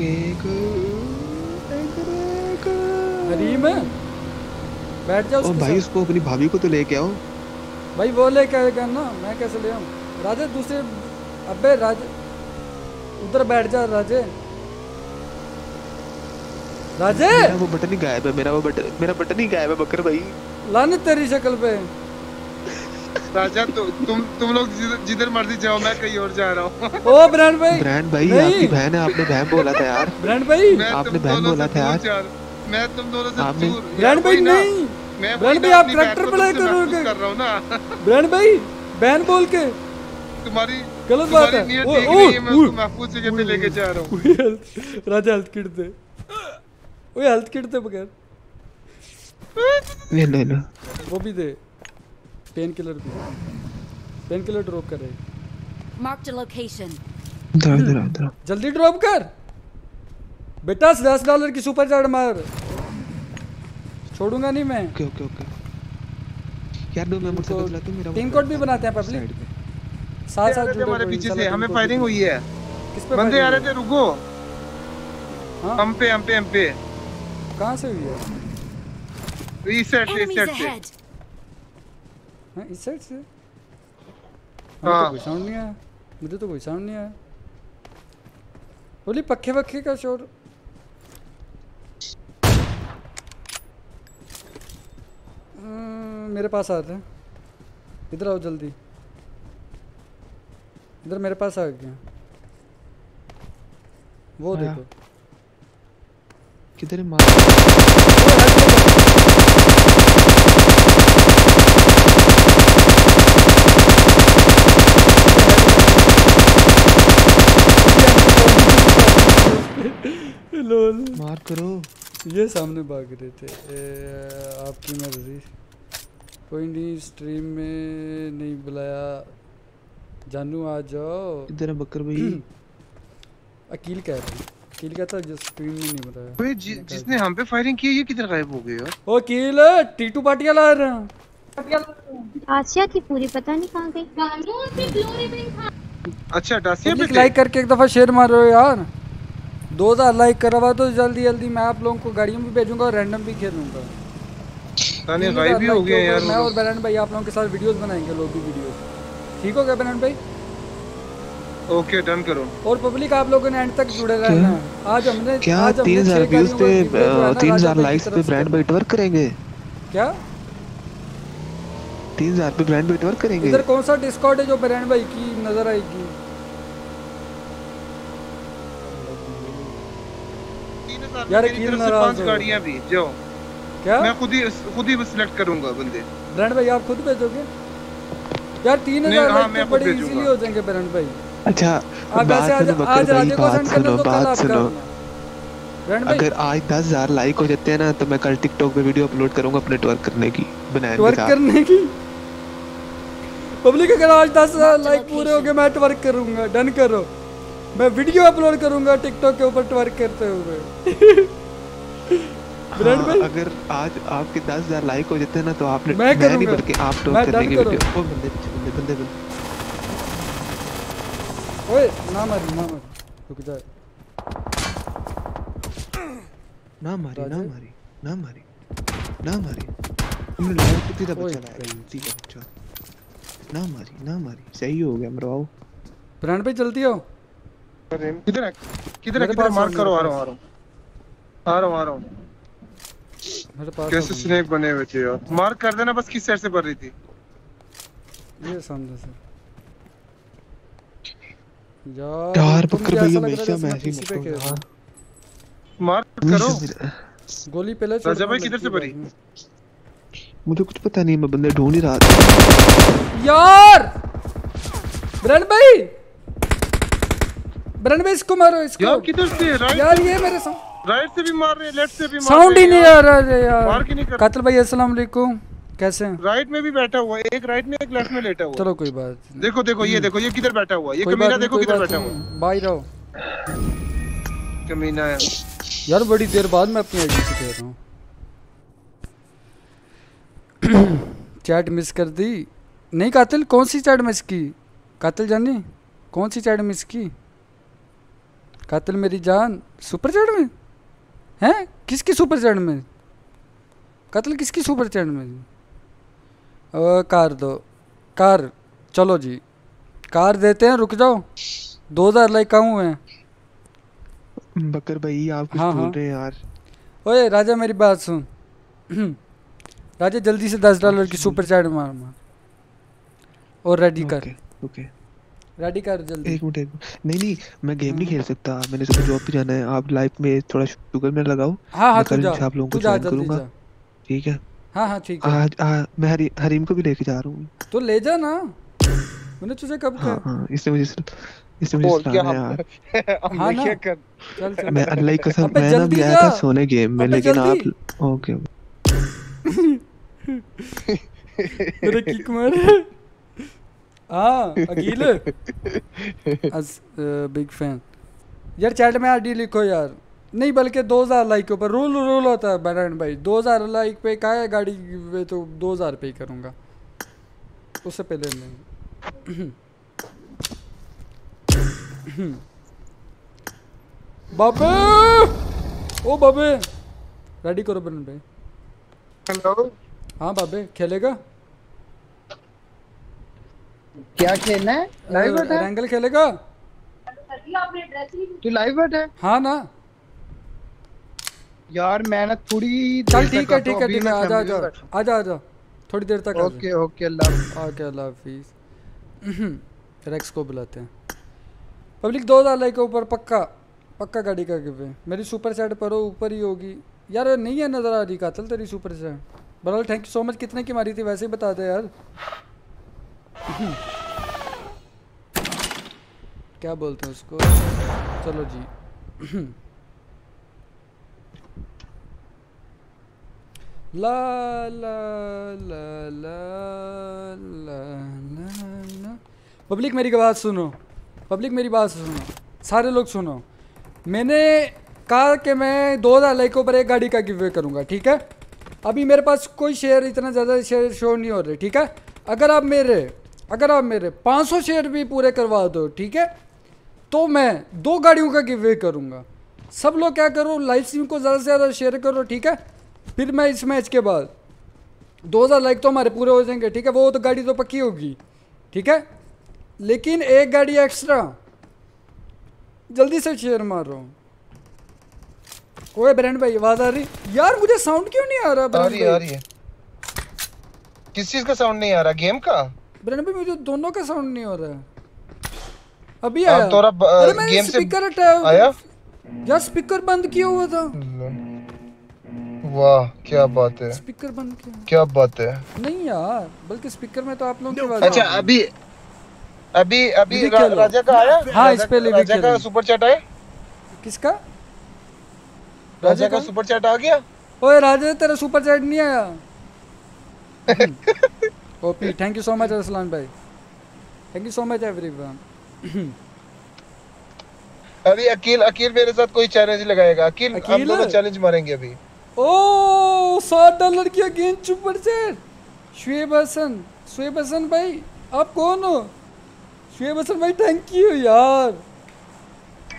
के को हरीम बैठ जाओ भाई उसको अपनी भाभी को तो लेके आओ। भाई वो ले क्या करना मैं कैसे ले आऊँ? राजे दूसरे अबे राजे उधर बैठ जा राजे। राजे! मेरा वो बटन ही गायब है मेरा वो बटन मेरा बटन ही गायब है बकर भाई। लाने तेरी शक्ल पे। राजा तु, तुम तुम लोग जिधर- मर्ज़ी जाओ मैं कहीं और जा रहा हूँ। ओ ब्रांड भाई। ब्रांड भाई आपकी बहन है आपने बहन बोला था यार। ब्रांड भाई। आपने बहन बोला था यार। मैं तुम दोनों से आपने- दूर ब्रांड भाई ना, नहीं। ब्रांड भाई आप बहन ट्रैक्टर करोगे कर रहा हूँ ना। ब्रांड भाई बहन बोल के। तुम्हारी गलत बात है। ओ, ओ, महफूज जगह पे लेके जा रहा हूँ। हेल्थ राजा हेल्थ किट दे। ओए हेल्थ किट दे बगैर। ले ले लो वो भी दे। पेन किलर भी पेन किलर ड्रॉप करे Marked a location. इधर इधर इधर। जल्दी ड्रॉप कर। बेटा दस डॉलर की सुपर चार्ट मार। छोड़ूँगा नहीं मैं। Okay okay okay. यार दो मैं मोटरसाइकिल चलाता हूँ मेरा टीम कोड भी बनाते हैं पब्लिक साथ साथ जुड़े हमारे पीछे से हमें फायरिंग हुई है। किस पे बंदे आ रहे थे रुको। हाँ? हम पे हम पे हम पे? कहाँ से हुई है? इस साइड से इस Enemies साइड से ahead. हाँ, इस साइड से। हमें हाँ। तो कोई साउंड नहीं आया। मुझे तो कोई साउंड नहीं आया। बोली पक्के पक्के का शोर। हम्म, मेरे पास आते हैं। इधर आओ जल्दी। इधर मेरे पास आ गया। वो देखो। किधर है? मार। लोल मार करो। ये सामने भाग रहे थे। ए, आपकी मर्ज़ी। कोई नहीं स्ट्रीम में नहीं बुलाया। जानू आ जाओ। इधर बकर भाई? अकील कह रहा अकील कहता है जो स्ट्रीम में नहीं बुलाया। भाई जि, जिसने हम पे फायरिंग की ये किधर गायब हो गए यार? ओ अकील टीटू पाटिया ला रहा आसिया थी पूरी पता नहीं कहाँ गई। अच्छा डासिया पे लाइक करके एक दफ़ा शेयर मारो यार। दो हज़ार लाइक करवा तो जल्दी जल्दी। मैं आप लोगों को गाड़ियों में भेजूँगा और रैंडम भी खेलूँगा। गायब हो यार मैं और भाई आप लोगों के साथ वीडियोस बनाएँगे लोग भी वीडियोस ठीक हो गया भाई? ओके डन करो। और पब्लिक आप लोगों ने एंड तक जुड़े रहना। आज हमने क्या आज तीन हज़ार व्यूज़ पे जो है तीन हज़ार लाइक्स पे ब्रांड बाइट वर्क करेंगे? क्या? तीन हज़ार पे ब्रांड बाइट वर्क करेंगे? इधर कौन सा डिस्कॉर्ड है जो बरन भाई की नज़र आएगी? यार, मेरी तरफ़ से नाराज़ पाँच। गाड़ियाँ भी जाओ। क्या? मैं खुद ही खुद ही सिलेक्ट करूँगा बंदे। बरन भाई आप खुद भेजोगे? यार तीन नहीं, हज़ार हाँ, मैं तो खुद बड़े भेजूँगा। इजीली हो जाएँगे बरन भाई। अच्छा आप बात वैसे आज सुनो आज बकर भाई राजे को बात सेंड कर सुनो दो तो कल बात आप सुनो। करना अगर आज दस हज़ार लाइक हो जाते हैं ना तो मैं कल टिकटॉक पे वीडियो अपलोड करूँगा अपने ट्वर्क करने की बनाने के ट्वर्क करने की? पब्लिक अगर आज दस हज़ार लाइक पूरे हो। गए मैं ट्वर्क करूँगा डन करो। मैं वीडियो अपलोड करूँगा टिकटॉक के ऊपर ट्वर्क करते हुए। ब्रांड हाँ, भाई अगर आज आपके दस हज़ार लाइक हो जाते हैं ना तो आपने मैं मैं नहीं बल्कि आप मैं ट्वर्क करने done की वीडियो ओ बंदे पीछे बंदे बंदे बंदे। ओए ना मारी ना मारी। रुक जा। ना मारी ना? मारी ना मारी ना मारी। लाइव कितनी दफ़ा ओए, चलाया ठीक है ना मारी ना मारी। सही हो गया मरवाओ। ब्रांड भाई जल्दी आओ। किधर है? किधर है? किधर मार्क करो आ रहा हूँ आ रहा हूँ। आ रहा हूँ आ रहा हूँ। मेरे पास कैसे स्नेक बने हुए थे यार? मार्क कर देना बस किस साइड से भर रही थी? ये सामने से। यार यार बकर रहा है हमेशा मैं ही हूँ। मार्क करो। गोली पहले राजा भाई किधर से भरी? मुझे कुछ पता नहीं मैं बंदे ढूंढ ही रहा था। यार! ब्रन भाई ब्रन भाई इसको मारो इसको। यार किधर से? राइट यार ये मेरे साउंड राइट से भी मार रहे हैं लेफ़्ट से भी मार साउंड ही नहीं आ रहा है यार। मार के नहीं कर कातिल भाई अस्सलाम वालेकुम। कैसे हैं? राइट में भी बैठा हुआ है एक राइट में एक लेफ़्ट में लेटा हुआ है। चलो कोई बात नहीं। देखो देखो ये देखो ये किधर बैठा हुआ है? ये कमीना देखो किधर बैठा हुआ नहीं। बाहर रहो कमीना है। यार बड़ी देर बाद मैं अपनी आईडी से खेल रहा हूँ। चैट मिस कर दी। नहीं कातिल कौन सी चैट मिस की? कातिल जानी कौन सी चैट मिस की? कातिल मेरी जान सुपर चैट में? हैं? किसकी सुपर चैट में? कातिल किसकी सुपर चैट में? ओ, कार दो। कार चलो जी। कार देते हैं रुक जाओ। दो हज़ार लाइक कहाँ हुए हैं बकर भाई आप कुछ हाँ, बोल हाँ। रहे हैं यार। ओए राजा मेरी बात सुन। राजा जल्दी से दस डॉलर की सुपर चैट मार मार। और रेडी कर। Okay okay. रेडी कर जल्दी। एक मिनट एक नहीं नहीं मैं गेम नहीं खेल सकता। मैंने सुबह जॉब पे जाना है। आप लाइफ में थोड़ा शुगर में लगाओ। हाँ हाँ मैं तू जा। आप लोगों को जा ज्वाइन करूँगा। ठीक है? हाँ हाँ ठीक है। आज आ, मैं हरी, हरीम को भी लेके जा रहा हूँ। तो ले जा ना। मैंने तुझे कब हाँ कहा? हाँ इसने मुझे इसने मुझे क्या यार। हम हाँ क्या कर चल चल। मैं अल्लाह की कसम मैं ना भी आया था सोने गेम में लेकिन आप ओके। मेरे किक मार हाँ अकील? अस बिग फ़ैन यार चैट में आईडी लिखो यार। नहीं बल्कि 2000 लाइक के ऊपर। रूल रूल होता है बरन भाई। 2000 लाइक पे का है गाड़ी पे? तो 2000 पे ही करूँगा। उससे पहले नहीं। बाबे! ओ बाबे! रेडी करो बरन भाई। हेलो हाँ बाबे खेलेगा? क्या खेलना है? लाइव बट है? रैंगल खेलेगा? तू लाइव बट है? हाँ ना। यार मैं ना थोड़ी चल ठीक है ठीक है ठीक है आजा आजा आजा आजा थोड़ी देर तक ओके ओके अल्लाह ओके अल्लाह हाफिज रेक्स को बुलाते हैं। पब्लिक दो हज़ार लाइक के ऊपर पक्का। पक्का गाड़ी का गिवे मेरी सुपर चैट पर हो ऊपर ही होगी। यार नहीं है नज़र आ रही कातल तेरी सुपर सेट बरल थैंक यू सो मच कितने की मारी थी वैसे ही बता दे यार। क्या बोलते हैं उसको? चलो जी। ला ला ला ला ला ला पब्लिक मेरी बात सुनो। पब्लिक मेरी बात सुनो। सारे लोग सुनो। मैंने कहा कि मैं दो हज़ार लाइकों पर एक गाड़ी का गिवे करूँगा, ठीक है? अभी मेरे पास कोई शेयर इतना ज़्यादा शेयर शो नहीं हो रहे, ठीक है? अगर आप मेरे अगर आप मेरे 500 शेयर भी पूरे करवा दो ठीक है? तो मैं दो गाड़ियों का गिवे करूँगा। सब लोग क्या करो लाइव स्ट्रीम को ज़्यादा से ज़्यादा शेयर करो ठीक है? फिर मैं इस मैच के बाद 2000 लाइक तो हमारे पूरे हो जाएँगे ठीक है? वो तो गाड़ी तो पक्की होगी ठीक है? लेकिन एक गाड़ी एक्स्ट्रा जल्दी से शेयर मार रहा हूँ। ओए ब्रैंड भाई आवाज़ आ रही? यार मुझे साउंड क्यों नहीं आ रहा आ रही आ रही है। किस चीज़ का साउंड नहीं आ रहा? गेम का? ब्रैंड भाई मुझे दोनों का साउंड नहीं हो रहा है। अभी अब आया। तोरा ब- अरे मैंने गेम से स्पीकर हटाया। आया? यार स्पीकर बंद किया हुआ था। वाह क्या बात है। स्पीकर बंद किया। क्या बात है। नहीं यार बल्कि स्पीकर में तो आप लोग की आवाज़ अच्छा है। अभी अभी अभी रा, राजा का आया? हाँ, इस पे राजा का सुपर चैट आया? किसका? राजा का सुपर चैट आ गया? ओए राजा तेरा सुपर चैट नहीं आया। OP thank you so much Arsalan भाई thank you so much everyone अभी अकील अकील मेरे साथ कोई चैलेंज लगाएगा। अकील हम अकील? दोनों चैलेंज मारेंगे अभी। ओ सात डॉलर की again super chat Shoaib Hasan Shoaib Hasan भाई आप कौन हो? शुएब हसन भाई थैंक यू यार।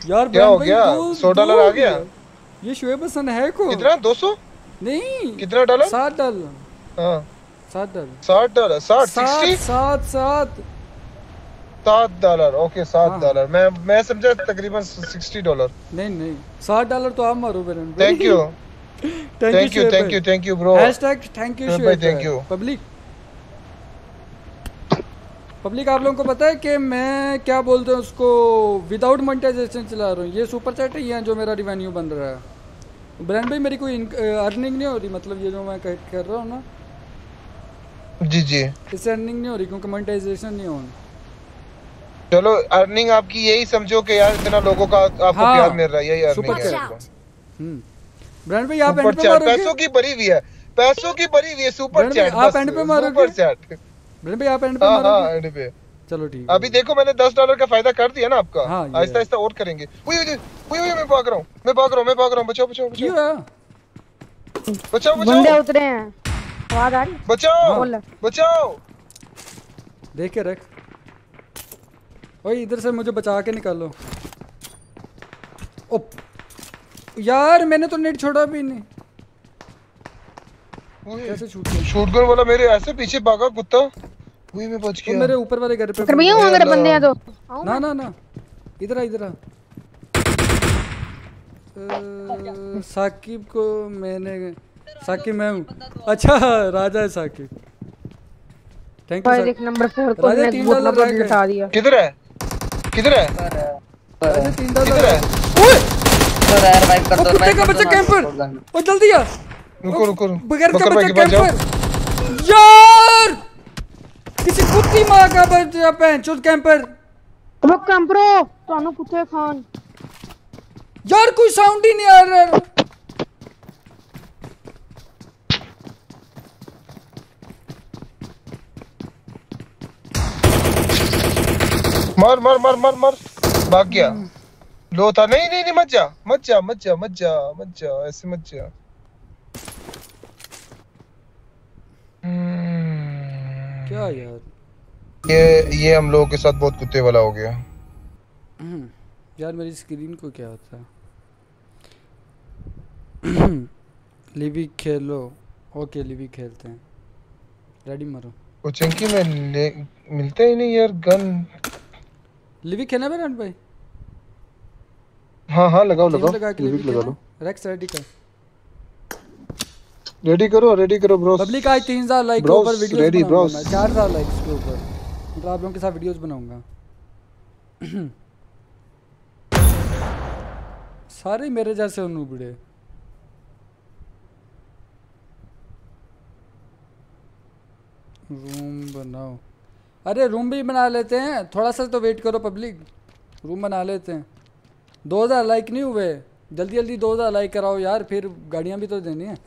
यार क्या हो गया? दो- 100 डॉलर आ गया? ये शुएब हसन है को? कितना? 200 नहीं। कितना डॉलर सात डॉलर हाँ। सात डॉलर। साठ डॉलर सात सिक्सटी सात सात। सात डॉलर ओके सात हाँ। डॉलर। मैं मैं समझा तकरीबन सिक्सटी डॉलर। नहीं नहीं। सात डॉलर तो आप मारो thank you thank thank you thank you thank you bro hashtag thank you thank you. Public public आप लोगों को पता है कि मैं क्या बोलते हैं उसको? विदाउट मोनेटाइजेशन चला रहा हूँ। ये सुपर चैट ही है जो मेरा रिवेन्यू बन रहा है। ब्रांड भाई मेरी कोई अर्निंग नहीं हो रही मतलब ये जो मैं कर रहा हूँ ना। जी जी। इससे अर्निंग नहीं हो रही क्योंकि मोनेटाइजेशन नहीं हो रही। चलो अर्निंग आपकी यही समझो कि यार इतना लोगों का आपको हाँ, प्यार मिल रहा है यही अर्निंग है। आपको। ब्रांड भाई आप एंड पे मारोगे? पैसों की भरी हुई है पैसों की भरी हुई है सुपर चैट आप एंड पे मारोगे? सुपर चैट ब्रांड भाई आप एंड पे हाँ हाँ एंड पे। चलो ठीक है। अभी देखो मैंने दस डॉलर का फ़ायदा कर दिया ना आपका। हाँ, आहिस्ता आहिस्ता और करेंगे। मैं भाग रहा हूँ मैं भाग रहा हूँ मैं भाग रहा हूँ बचाओ बचाओ बचाओ। बचाओ बचाओ। उतरे हैं। आवाज़ आ रही बचाओ! बोल। बचाओ! देख के रख। ओए इधर से मुझे बचा के निकालो। ओ यार मैंने तो नेट छोड़ा भी नहीं। कैसे छूट गया शूटगन वाला मेरे ऐसे पीछे भागा कुत्ता। वही मैं बच गया। मेरे ऊपर वाले घर पे कर भैया वहाँ मेरे बंदे हैं तो ना ना ना। इधर आ इधर आ। साकिब को मैंने साकिब मैं हूँ अच्छा राजा है साकिब थैंक भाई यू देख नंबर फोर को राजा मैंने तीन बहुत डॉलर नंबर रह गए। हटा दिया किधर है किधर है राजा तीन डॉलर किधर है ओए यार वाइप कर वो दो कुत्ते का बच्चा कैंपर ओ जल्दी आ रुको रुको रुको बगैर का बकर भाई बच्चा के पास जाओ कैंपर यार किसी कुत्ती माँ का बच्चा पैंचोद कैंपर अबे कैंपरो ਤੁਹਾਨੂੰ ਕੁੱਤੇ ਖਾਨ यार कोई साउंड ही नहीं आ रहा मार मर मर मर मर। भाग गया। लो था। नहीं नहीं नहीं मत जा मत जा मत जा मत जा मत जा ऐसे मत जा। हम्म, क्या यार? ये ये हम लोगों के साथ बहुत कुत्ते वाला हो गया। हम्म, यार मेरी स्क्रीन को क्या होता है? लिवी खेलो। ओके लिवी खेलते हैं। रेडी मारो। वो चंकी में मिलता ही नहीं यार गन लिवी खेलना है मेरा भाई हाँ हाँ लगाओ लगाओ। लगा के लिविक लगा दो रेक्स रेडी कर। रेडी करो रेडी करो ब्रो पब्लिक आज तीन हज़ार लाइक के ऊपर ready, बनाऊँगा bros. मैं लाइक्स के ऊपर। मतलब आप लोगों के साथ वीडियोस बनाऊँगा। सारे मेरे जैसे नूबड़े रूम बनाओ। अरे रूम भी बना लेते हैं। थोड़ा सा तो वेट करो पब्लिक रूम बना लेते हैं। दो हज़ार लाइक नहीं हुए। जल्दी जल्दी दो हज़ार लाइक कराओ यार, फिर गाड़ियाँ भी तो देनी है।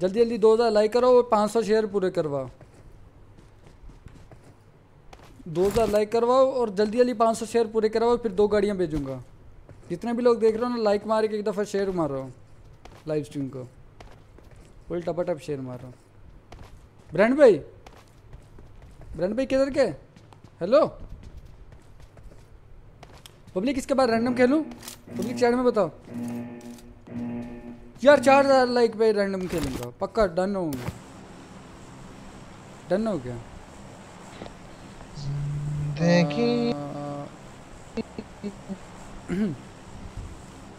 जल्दी जल्दी दो हज़ार लाइक कराओ और पाँच सौ शेयर पूरे करवाओ। दो हज़ार लाइक करवाओ और जल्दी जल्दी पाँच सौ शेयर पूरे करवाओ फिर दो गाड़ियाँ भेजूँगा। जितने भी लोग देख रहे हो ना लाइक मार के एक दफ़ा शेयर मारो। लाइव स्ट्रीम को। फुल टपाटप शेयर मारो। ब्रांड भाई ब्रांड भाई किधर के? हेलो पब्लिक इसके बाद रैंडम खेलूं? पब्लिक चैट में बताओ। यार चार हज़ार लाइक पे रैंडम खेलूँगा। पक्का डन होऊँगा डन हो गया।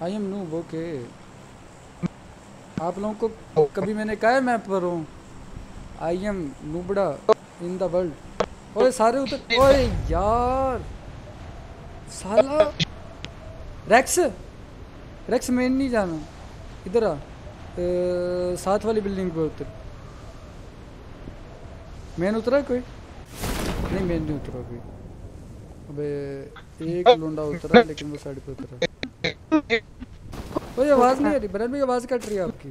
आई एम नूब ओके आप लोगों को कभी मैंने कहा है मैं पर हूँ? आई एम नूबड़ा इन द वर्ल्ड ओए सारे उतर ओए यार। साला। रेक्स रेक्स मेन नहीं जाना। इधर आ। साथ वाली बिल्डिंग पे उतर। मेन उतरा कोई? नहीं मेन नहीं उतरा कोई। अबे एक लुंडा उतरा लेकिन वो साइड पे उतरा। ओए आवाज़ नहीं आ रही। बरन भाई आवाज़ कट रही है आपकी।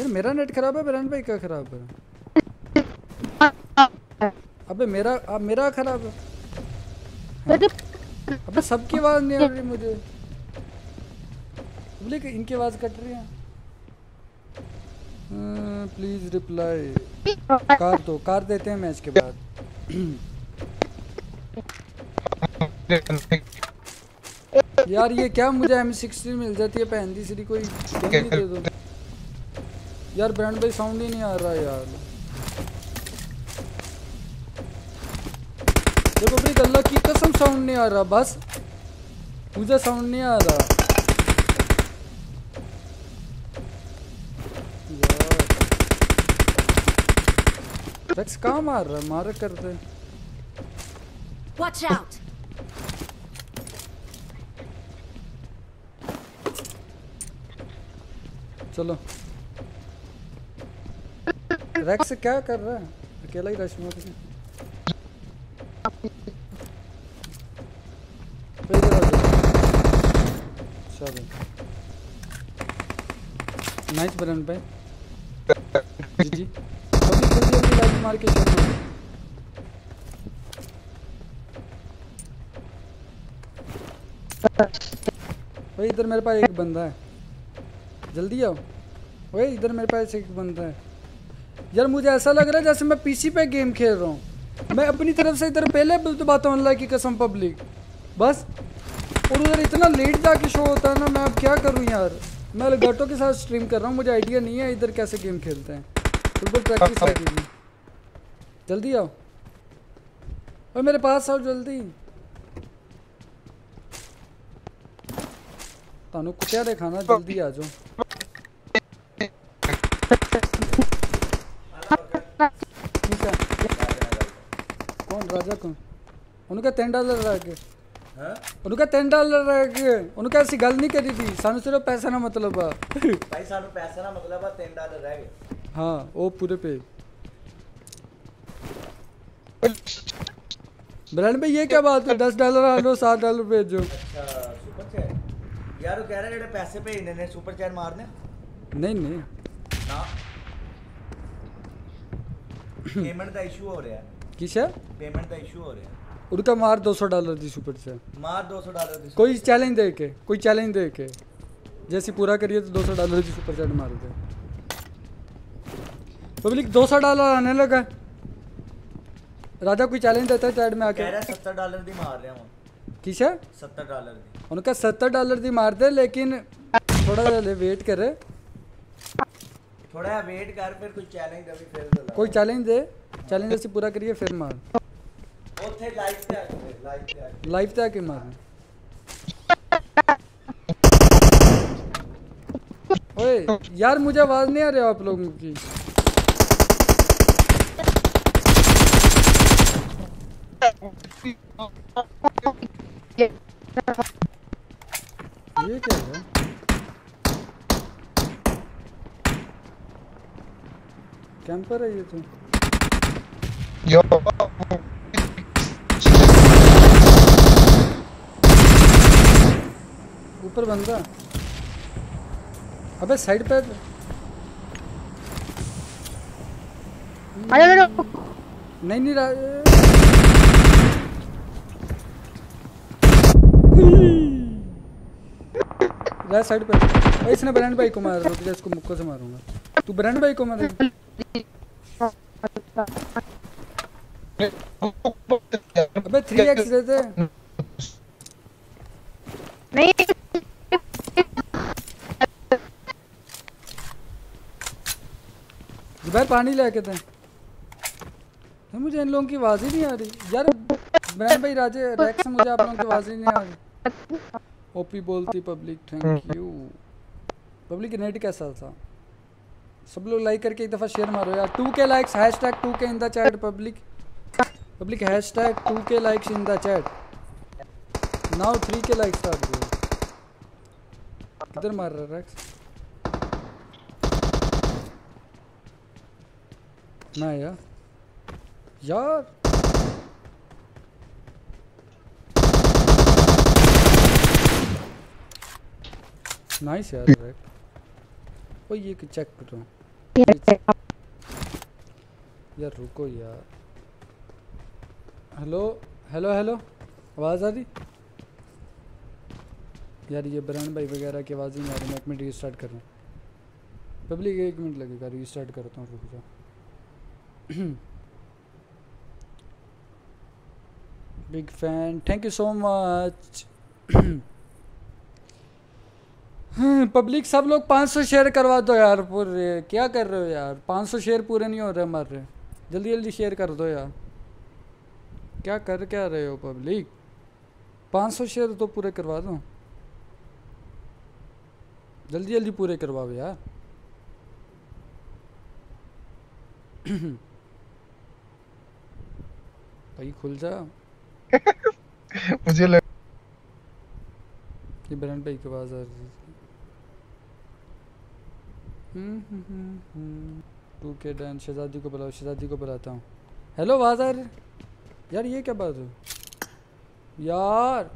यार मेरा नेट खराब है बरन भाई का खराब है। अबे मेरा अब मेरा खराब है। अबे सबकी आवाज़ नहीं आ रही मुझे। लेकिन इनकी आवाज़ कट रही है। प्लीज़ रिप्लाई कार दो कार देते हैं मैच के बाद। यार ये क्या मुझे एम सिक्सटीन मिल जाती है? पहन दी सीरी कोई दे दो। यार ब्रांड भाई साउंड ही नहीं आ रहा यार। साउंड नहीं आ रहा बस। मुझे साउंड नहीं आ रहा। रेक्स कहाँ मार रहा मार कर दे। Watch out! चलो। रेक्स क्या कर रहा है? अकेला ही रश में किसी इधर आ जाओ। चलो नाइस बरन पे। जी जी। अभी जल्दी जल्दी लाइक मार के चलो भाई इधर मेरे पास एक बंदा है। जल्दी आओ। ओए इधर मेरे पास एक बंदा है। यार मुझे ऐसा लग रहा है जैसे मैं पीसी पे गेम खेल रहा हूँ। मैं अपनी तरफ़ से इधर पहले दबाता हूँ अल्लाह की कसम पब्लिक बस और उधर इतना लेट जाके शो होता है ना मैं अब क्या करूँ यार? मैं अलगाटो के साथ स्ट्रीम कर रहा हूँ मुझे आइडिया नहीं है इधर कैसे गेम खेलते हैं फुटबॉल प्रैक्टिस लगेगी जल्दी आओ और मेरे पास आओ जल्दी ਤੁਹਾਨੂੰ ਕੁੱਤਿਆ ਦੇ ਖਾਣਾ ਜਲਦੀ ਆ ਜਾਓ ਠੀਕ ਹੈ ਕੌਣ ਰਾਜਾ ਕੌਣ ਉਹਨੂੰ ਕਹ 3 ਡਾਲਰ ਰਹਿ ਗਏ ਹਾਂ ਉਹਨੂੰ ਕਹ 3 ਡਾਲਰ ਰਹਿ ਗਏ ਉਹਨੂੰ ਕਹ ਅਸੀਂ ਗੱਲ ਨਹੀਂ ਕਰੀ ਸੀ ਸਾਨੂੰ ਸਿਰਫ ਪੈਸਾ ਨਾਲ ਮਤਲਬ ਆ ਭਾਈ ਸਾਨੂੰ ਪੈਸੇ ਦਾ ਮਤਲਬ ਆ 3 ਡਾਲਰ ਰਹਿ ਗਏ हाँ वो पूरे पे ब्रांड भाई ये क्या बात है दस डॉलर आ लो सात डॉलर भेजो ਅੱਛਾ ਸੁਪਰ ਚੈਟ ਯਾਰ ਉਹ ਕਹਿ ਰਿਹਾ ਜਿਹੜੇ ਪੈਸੇ ਭੇਜਦੇ ਨੇ ਸੁਪਰ ਚੈਟ ਮਾਰਨੇ नहीं नहीं ਨਾ ਪੇਮੈਂਟ ਦਾ ਇਸ਼ੂ ਹੋ ਰਿਹਾ किस है ਪੇਮੈਂਟ ਦਾ ਇਸ਼ੂ ਹੋ ਰਿਹਾ उनका मार 200 डॉलर दी सुपर से। मार 200 डॉलर दी कोई चैलेंज दे के कोई चैलेंज दे के। जैसे पूरा करिए तो 200 डॉलर दी सुपर चैट मार दे। पब्लिक 200 डॉलर आने लगा। राजा कोई चैलेंज देता है चैट में आके? कह रहा 70 डॉलर दी मार रहे हूँ। किसे? 70 डॉलर दी। उनका 70 डॉलर दी मार दे लेकिन थोड़ा वेट कर। थोड़ा वेट कर फिर कुछ चैलेंज दे फिर तो कोई चैलेंज दे। चैलेंज से पूरा करिए फिर मार। ਉੱਥੇ ਲਾਈਵ ਤੇ ਆ ਲਾਈਵ ਤੇ ਆ लाइव तक आके मारना ओए यार मुझे आवाज नहीं आ रही आप लोगों की ये क्या है कैंपर है ये तो ऊपर बंदा। अबे साइड पे। नहीं नहीं रा साइड पे। इसने ब्रांड भाई को मार रुक जा इसको मुक्को से मारूँगा। तू ब्रांड भाई को मार। अबे 3x दे पानी लेके दे। यार मुझे इन लोगों की आवाज़ ही नहीं आ रही। यार ब्रांड भाई राजे रैक्स से मुझे आप लोगों की आवाज़ ही नहीं आ रही। ओपी बोलती public thank you public net कैसा था? सब लोग लाइक करके एक दफ़ा शेयर मारो यार। To K likes hashtag two K in the chat public public hashtag two K likes in the chat now three K likes start करो किधर मार रहा है ना यार। यार। नाइस यार ओ ये चेक करो? यार रुको यार। हेलो हेलो हेलो आवाज़ आ रही? यार ये ब्रांड भाई वगैरह की आवाज़ ही नहीं आ रही मैं एक मिनट रीस्टार्ट कर रहा हूँ। पब्लिक एक मिनट लगेगा रीस्टार्ट करता हूँ रुक जाओ। Big fan thank you so much public सब लोग 500 शेयर करवा दो यार पूरे। क्या कर रहे हो यार? 500 शेयर पूरे नहीं हो रहे हमारे। जल्दी जल्दी शेयर कर दो यार। क्या कर, क्या रहे हो पब्लिक 500 शेयर तो पूरे करवा दो। जल्दी जल्दी पूरे करवाओ यार। भाई खुल जा। मुझे लग ये ब्रांड भाई की आवाज़ आ रही थी। टू के डन शहजादी को बुलाओ शहजादी को बुलाता हूँ। हेलो आवाज़ आ रही यार ये क्या बात है? यार।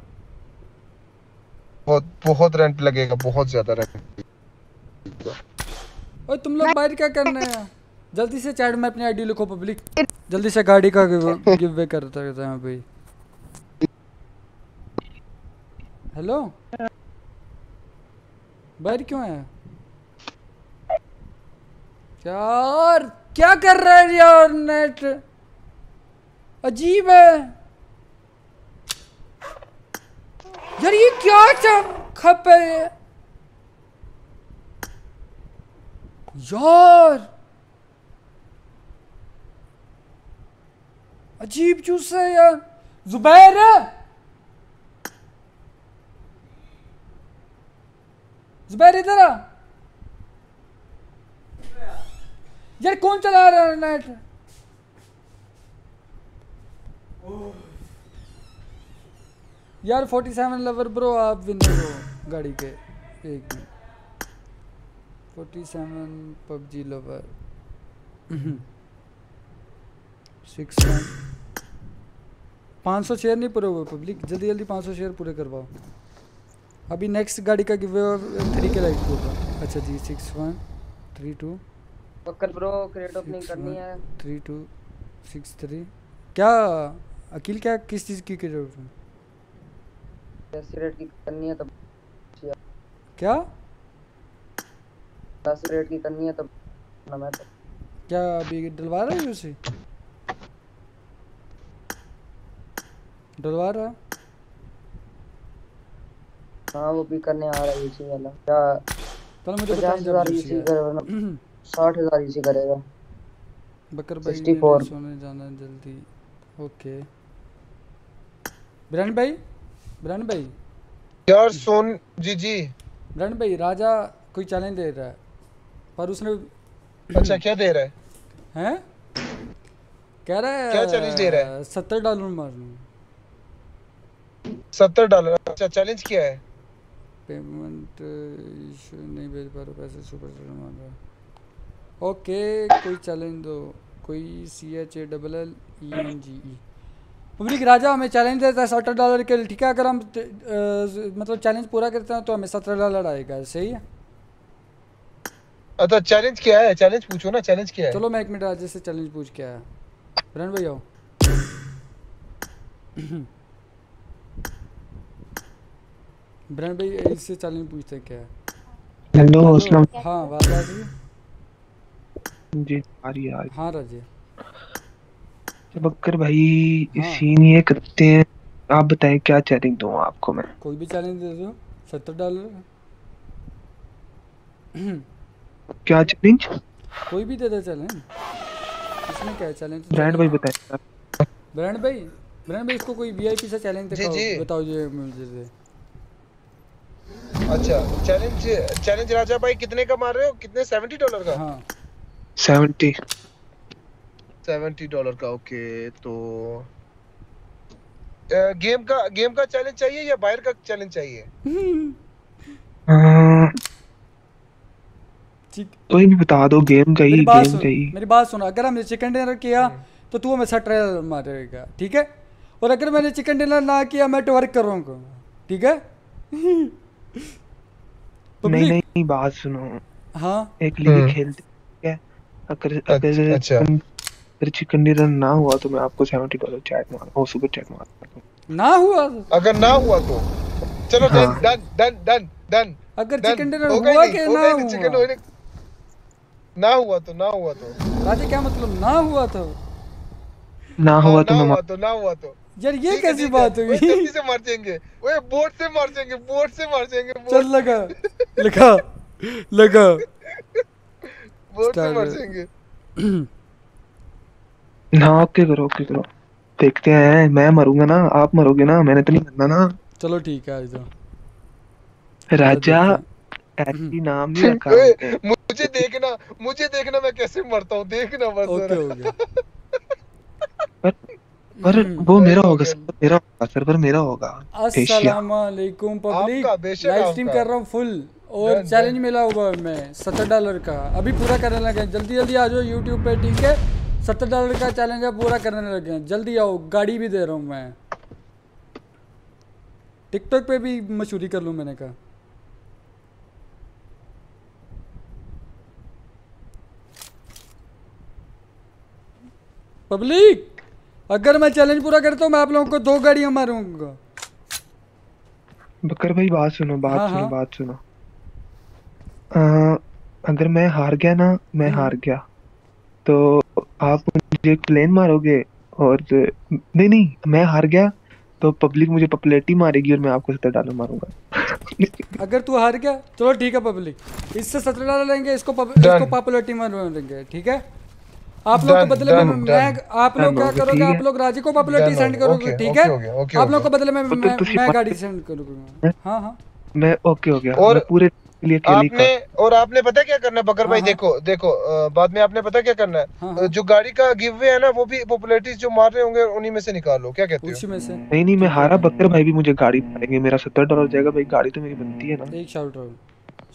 बहुत बहुत रेंट लगेगा बहुत ज़्यादा रेंट ओए तुम लोग बाहर क्या करने हैं? जल्दी से चैट में अपनी आईडी लिखो पब्लिक जल्दी से गाड़ी का गिव वे करता है भाई हेलो बाहर क्यों है? यार, क्या कर रहा है यार नेट अजीब है। यार, ये क्या खप। है यार अजीब चूस है यार। जुबैर जुबैर इधर आ। यार कौन चला रहा है नेट? यार 47 लवर ब्रो आप विनर हो गाड़ी के। एक मिनट 47 पबजी लवर सिक्स पाँच सौ शेयर नहीं पूरे हुए पब्लिक जल्दी जल्दी पाँच सौ शेयर पूरे करवाओ। अभी नेक्स्ट गाड़ी का गिवे थ्री के लाइट होगा। अच्छा जी six one three two Bakar bro crate opening करनी है। थ्री टू सिक्स थ्री क्या अकील क्या किस चीज़ की क्रेडिट दस रेट की करनी है तब। क्या? दस रेट की करनी है तब। क्या अभी डलवा रहा है उसे? डलवा रहा हाँ वो भी करने आ रहा है इसी वाला। क्या चलो मुझे पचास हज़ार इसी है। करेगा साठ हज़ार इसी करेगा बकर भाई 64 ने सोने जाना जल्दी। ओके। ब्रांड भाई? ब्रांड भाई? यार सोन जी जी। ब्रांड भाई राजा कोई चैलेंज दे रहा है? पर उसने अच्छा क्या दे रहा है? हैं? कह रहा है क्या challenge दे रहा है? सत्तर डॉलर मारूं सत्तर डॉलर। अच्छा चैलेंज क्या है? पेमेंट इशू नहीं भेज पा रहा पैसे सुपर स्टार मार रहा ओके कोई चैलेंज दो। कोई C H A double L E N G E public राजा हमें चैलेंज देता है सत्तर डॉलर के लिए ठीक है? अगर हम मतलब चैलेंज पूरा करते हैं तो हमें सत्तर डॉलर आएगा। सही है? अच्छा चैलेंज क्या है? चैलेंज पूछो ना चैलेंज क्या है। चलो मैं एक मिनट राजा से चैलेंज पूछ के आया। ब्रन भाई आओ। ब्रन भाई इससे चैलेंज पूछते क्या? है हेलो। अस्सलाम हाँ बात आ रही है? जी आ रही है हाँ। राजे। बक्कर भाई हाँ। सीन ये करते हैं। आप बताएँ क्या चैलेंज दूँ आपको मैं? कोई भी चैलेंज दे दो। सत्तर डॉलर क्या चैलेंज कोई भी दे दे चैलेंज इसमें क्या चैलेंज ब्रांड भाई बताएँ। ब्रांड भाई ब्रांड भाई इसको कोई वीआईपी से चैलेंज दिखाओ बताओ जो मुझे दे। अच्छा चैलेंज चैलेंज राजा भाई कितने का मार रहे हो? कितने? सेवेंटी डॉलर का? हाँ। सेवेंटी सेवेंटी डॉलर का ओके तो गेम का गेम का चैलेंज चाहिए या बाहर का चैलेंज चाहिए? कोई भी बता दो गेम का ही गेम का ही। मेरी बात सुनो अगर हमने चिकन डिनर किया तो तू हमें सट मारेगा ठीक है? और अगर मैंने चिकन डिनर ना किया मैं टवर्क करूँगा ठीक है? नहीं नहीं बात सुनो। हाँ? एक लीग खेलते हैं, ठीक है अगर अगर अच्छा। अगर चिकन डिनर ना हुआ तो मैं आपको सेवेंटी डॉलर चैट मार ओ सुपर चैट मार ना हुआ? अगर ना हुआ तो? चलो done. Done done done done अगर चिकन डिनर ही हुआ कि ना चिकन हुआ? होने ना हुआ तो ना हुआ तो। राजे क्या मतलब ना हुआ तो? ना हाँ, हुआ तो ना हुआ तो ना हुआ तो। यार ये कैसी बात हुई? जल्दी से मार जाएँगे। ओए बोट से मार जाएँगे बोट से मार जाएँगे चल लगा। लगा। लगा। बोट से मार। जाएँगे। ना ओके करो ओके करो। देखते हैं मैं मरूँगा ना आप मरोगे ना मैंने तो नहीं मरना ना। चलो ठीक है आ जाओ। राजा ऐसी नाम नहीं रखा मुझे देखना मुझे देखना मैं कैसे मरता हूँ देखना बस ओके हो गया। पर वो मेरा होगा सर्वर मेरा होगा सर्वर मेरा होगा। अस्सलाम वालेकुम पब्लिक। लाइव स्ट्रीम कर रहा हूँ फुल और चैलेंज मिला हुआ है मैं सत्तर डॉलर का। अभी पूरा करने लगे हैं। जल्दी जल्दी आ जाओ यूट्यूब पे ठीक है? सत्तर डॉलर का चैलेंज है पूरा करने लगे हैं। जल्दी आओ गाड़ी भी दे रहा हूँ मैं। टिकटॉक पे भी मशहूरी कर लूँ मैंने कहा। पब्लिक! अगर मैं चैलेंज पूरा करता हूँ मैं आप लोगों को दो गाड़ियाँ मारूँगा। बकर भाई बात सुनो बात हाँ, सुनो हाँ। बात सुनो। आ, अगर मैं हार गया ना मैं हम्म। हार गया। तो आप मुझे प्लेन मारोगे और नहीं नहीं मैं हार गया तो पब्लिक मुझे पॉपुलैरिटी मारेगी और मैं आपको सत्तर डॉलर मारूँगा। अगर तू हार गया चलो ठीक है पब्लिक इससे सत्रह डॉलर लेंगे इसको पब, इसको पॉपुलैरिटी मारेंगे ठीक है? आप लोग को बदले में मैं आप लोग क्या करोगे? आप लोग राज़ी को पॉपुलैरिटी सेंड करोगे ठीक है? हो आप लोग को बदले में तो मैं गाड़ी सेंड करूँगा। हाँ हाँ। मैं ओके हो गया और पूरे के लिए आपने और आपने पता क्या करना है बकर भाई? हाँ, हाँ। देखो देखो बाद में आपने पता क्या करना है? हाँ, हाँ। जो गाड़ी का गिव वे है ना वो भी पॉपुलैरिटी जो मार रहे होंगे उन्हीं में से निकालो। क्या कहते उसी हो में से। नहीं नहीं मैं हारा बकर भाई भी मुझे गाड़ी मारेंगे। मेरा सत्तर डॉलर जाएगा भाई गाड़ी तो मेरी बनती है ना। एक शाउट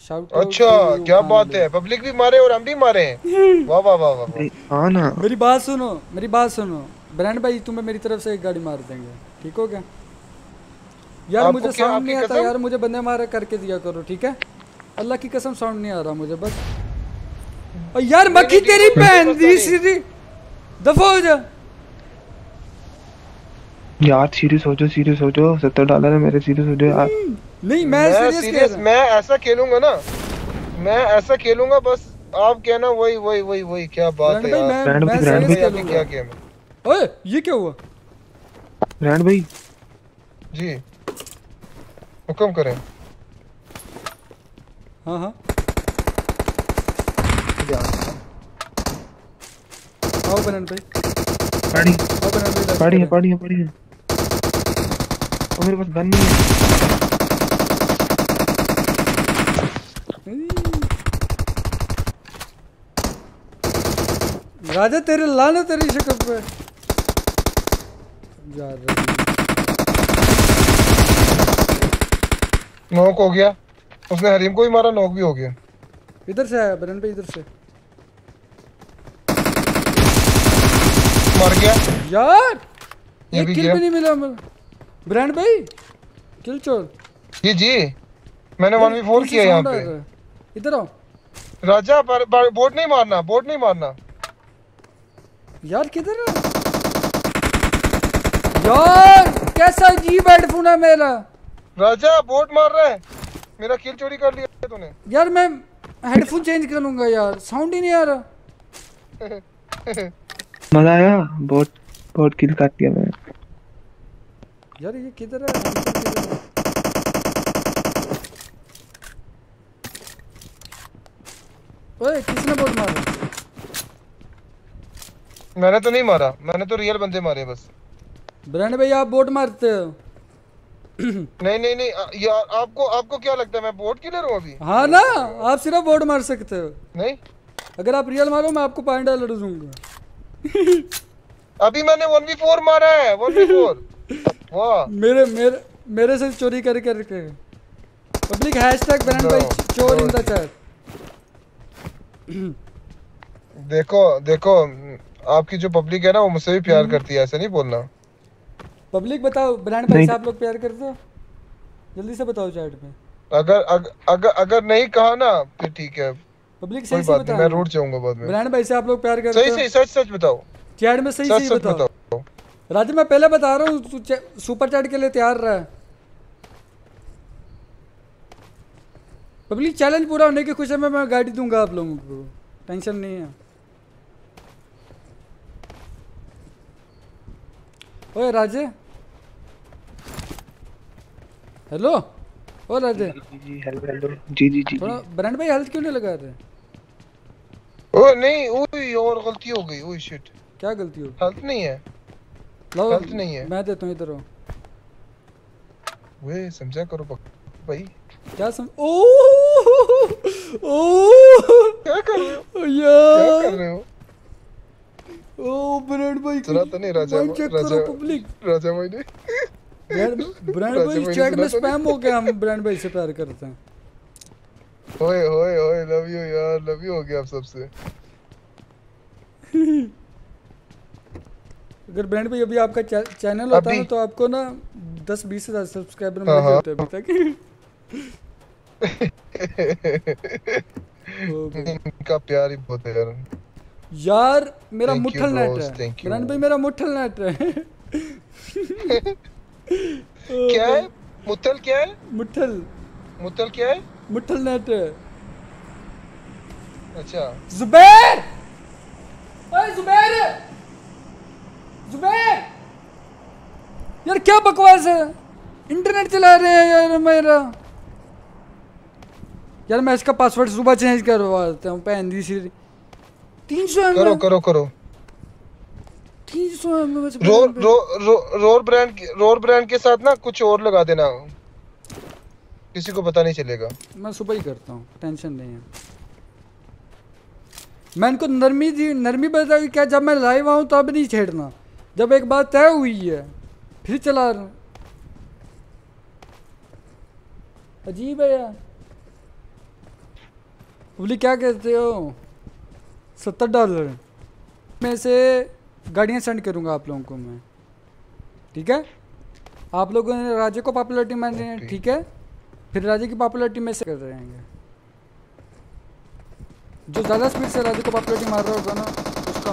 अच्छा क्या बात है? पब्लिक भी मारे और हम भी मारे हैं। वाह वाह वाह वाह। हाँ ना मेरी बात सुनो मेरी बात सुनो। ब्रांड भाई तुम्हें मेरी तरफ़ से एक गाड़ी मार देंगे। ठीक हो क्या यार मुझे साउंड नहीं आता यार मुझे बंदे मारा करके दिया करो ठीक है? अल्लाह की कसम साउंड नहीं आ रहा मुझे बस। और यार मक्खी तेरी बहन दी सीधी दफ़ा हो जा। यार सीरियस हो जाओ सीरियस हो जाओ सत्तर डॉलर है मेरे सीरियस हो जाओ यार नहीं मैं मैं सीरियस मैं ऐसा खेलूँगा ना। मैं ऐसा खेलूँगा बस आप कहना वही वही वही वही क्या बात है यार। मैं सीरियस क्या गेम है? ओए ये क्या हुआ? रैंड भाई। जी। हुक्म करें। हाँ हाँ। आओ बनन भाई। पाड़ी पाड़ी है पाड़ी है पाड़ी है। और मेरे पास गन नहीं है। राजा तेरे लाना तेरी शक्ल पे। यार नॉक हो गया। उसने हरीम को भी मारा नॉक भी हो गया। इधर से आया बनन भाई इधर से। मर गया। यार ये एक किल भी नहीं मिला मुझे ब्रांड भाई किल चोर। जी जी मैंने वन वी फोर किल से किया यहाँ पे। इधर आओ। राजा पर, पर, बोट नहीं मारना बोट नहीं मारना। यार किधर है? यार कैसा अजीब हेडफोन है मेरा। राजा बोट मार रहा है। मेरा किल चोरी कर लिया तूने। यार मैं हेडफोन चेंज करूँगा यार। साउंड ही नहीं आ रहा। मज़ा आया। बहुत बहुत किल काट दिया मैंने। यार ये किधर है? किधर है? ओए किसने बोल मारा? मैंने तो नहीं मारा मैंने तो रियल बंदे मारे बस। ब्रांड भाई आप बोट मारते हो? नहीं नहीं नहीं यार आपको आपको क्या लगता है मैं बोट किलर हूँ अभी? हाँ ना आप सिर्फ़ बोट मार सकते हो। नहीं। अगर आप रियल मारो मैं आपको पाँच डॉलर दूँगा अभी मैंने वन वी फोर मारा है वन वी फोर वाह। मेरे मेरे मेरे से चोरी कर करके पब्लिक हैशटैग ब्रांड भाई चोर इन द चैट देखो देखो आपकी जो पब्लिक है ना वो मुझसे भी प्यार करती है ऐसे नहीं बोलना। पब्लिक बताओ ब्रांड भाई नहीं। से आप लोग प्यार करते हो? जल्दी से बताओ चैट में। अगर अग, अगर अगर नहीं कहा ना फिर ठीक है। पब्लिक सही से बात नहीं मैं बताओ रूट जाऊँगा बाद में। ब्रांड भाई से आप लोग प्यार करते सही हो? सही सच सच बताओ। चैट में सही सही बताओ। बताओ। राजू मैं पहले बता रहा हूँ तू सुपर चैट के लिए तैयार रहा। पब्लिक चैलेंज पूरा होने की खुशी में मैं गाड़ी दूँगा आप लोगों को। टेंशन नहीं है। ओए राजे। हेलो ओ राजे। जी हेलो हेलो। जी जी जी थोड़ा ब्रांड भाई हेल्थ क्यों नहीं लगा रहे? ओ नहीं ओए और गलती हो गई ओए शिट क्या गलती हो? हेल्थ नहीं है। लो हेल्थ नहीं है। मैं देता हूँ इधर आओ। वे समझा करो भाई। क्या सम ओ ओ क्या कर रहे हो? यार। क्या कर रहे हो? ओ ब्रांड भाई सुना तो नहीं राजा चेक राजा करो पब्लिक राजा भाई ने। ब्रांड भाई चैट में तो स्पैम हो गया हम ब्रांड भाई से प्यार करते हैं। ओए ओए ओए लव यू यार लव यू हो गया आप सबसे। अगर ब्रांड भाई अभी आपका चा- चैनल होता? ना तो आपको ना दस बीस हज़ार सब्सक्राइबर मिल हाँ, हाँ। जाते अभी तक। इनका प्यार ही बहुत है यार। यार मेरा मुठल नेट है। ब्रांड भाई मेरा मुठल नेट है। क्या है? मुत्तल क्या है? मुठल मुत्तल क्या है? मुठल नेट है। अच्छा। जुबैर! ओए जुबैर! जुबैर! यार क्या बकवास है? इंटरनेट चला रहे हैं यार मेरा। यार मैं इसका पासवर्ड सुबह चेंज करवा देता हूँ पहन दी सी तीन सौ करो करो करो। तीन सौ रोर रो, रो, रोर ब्रांड रोर ब्रांड के साथ ना कुछ और लगा देना। किसी को पता नहीं चलेगा। मैं सुबह ही करता हूँ टेंशन नहीं है। मैं इनको नरमी दी नरमी बता क्या जब मैं लाइव आऊँ तब नहीं छेड़ना। जब एक बात तय हुई है फिर चला रहा हूँ। अजीब है यार। बोली क्या कहते हो? सत्तर डॉलर। में से गाड़ियाँ सेंड करूँगा आप लोगों को मैं। ठीक है? आप लोगों ने राजे को पॉपुलरिटी मारनी okay. ठीक है? फिर राजे की पॉपुलरिटी में से कर रहे हैं। जो ज़्यादा स्पीड से राजे को पॉपुलरिटी मार रहा होगा ना उसका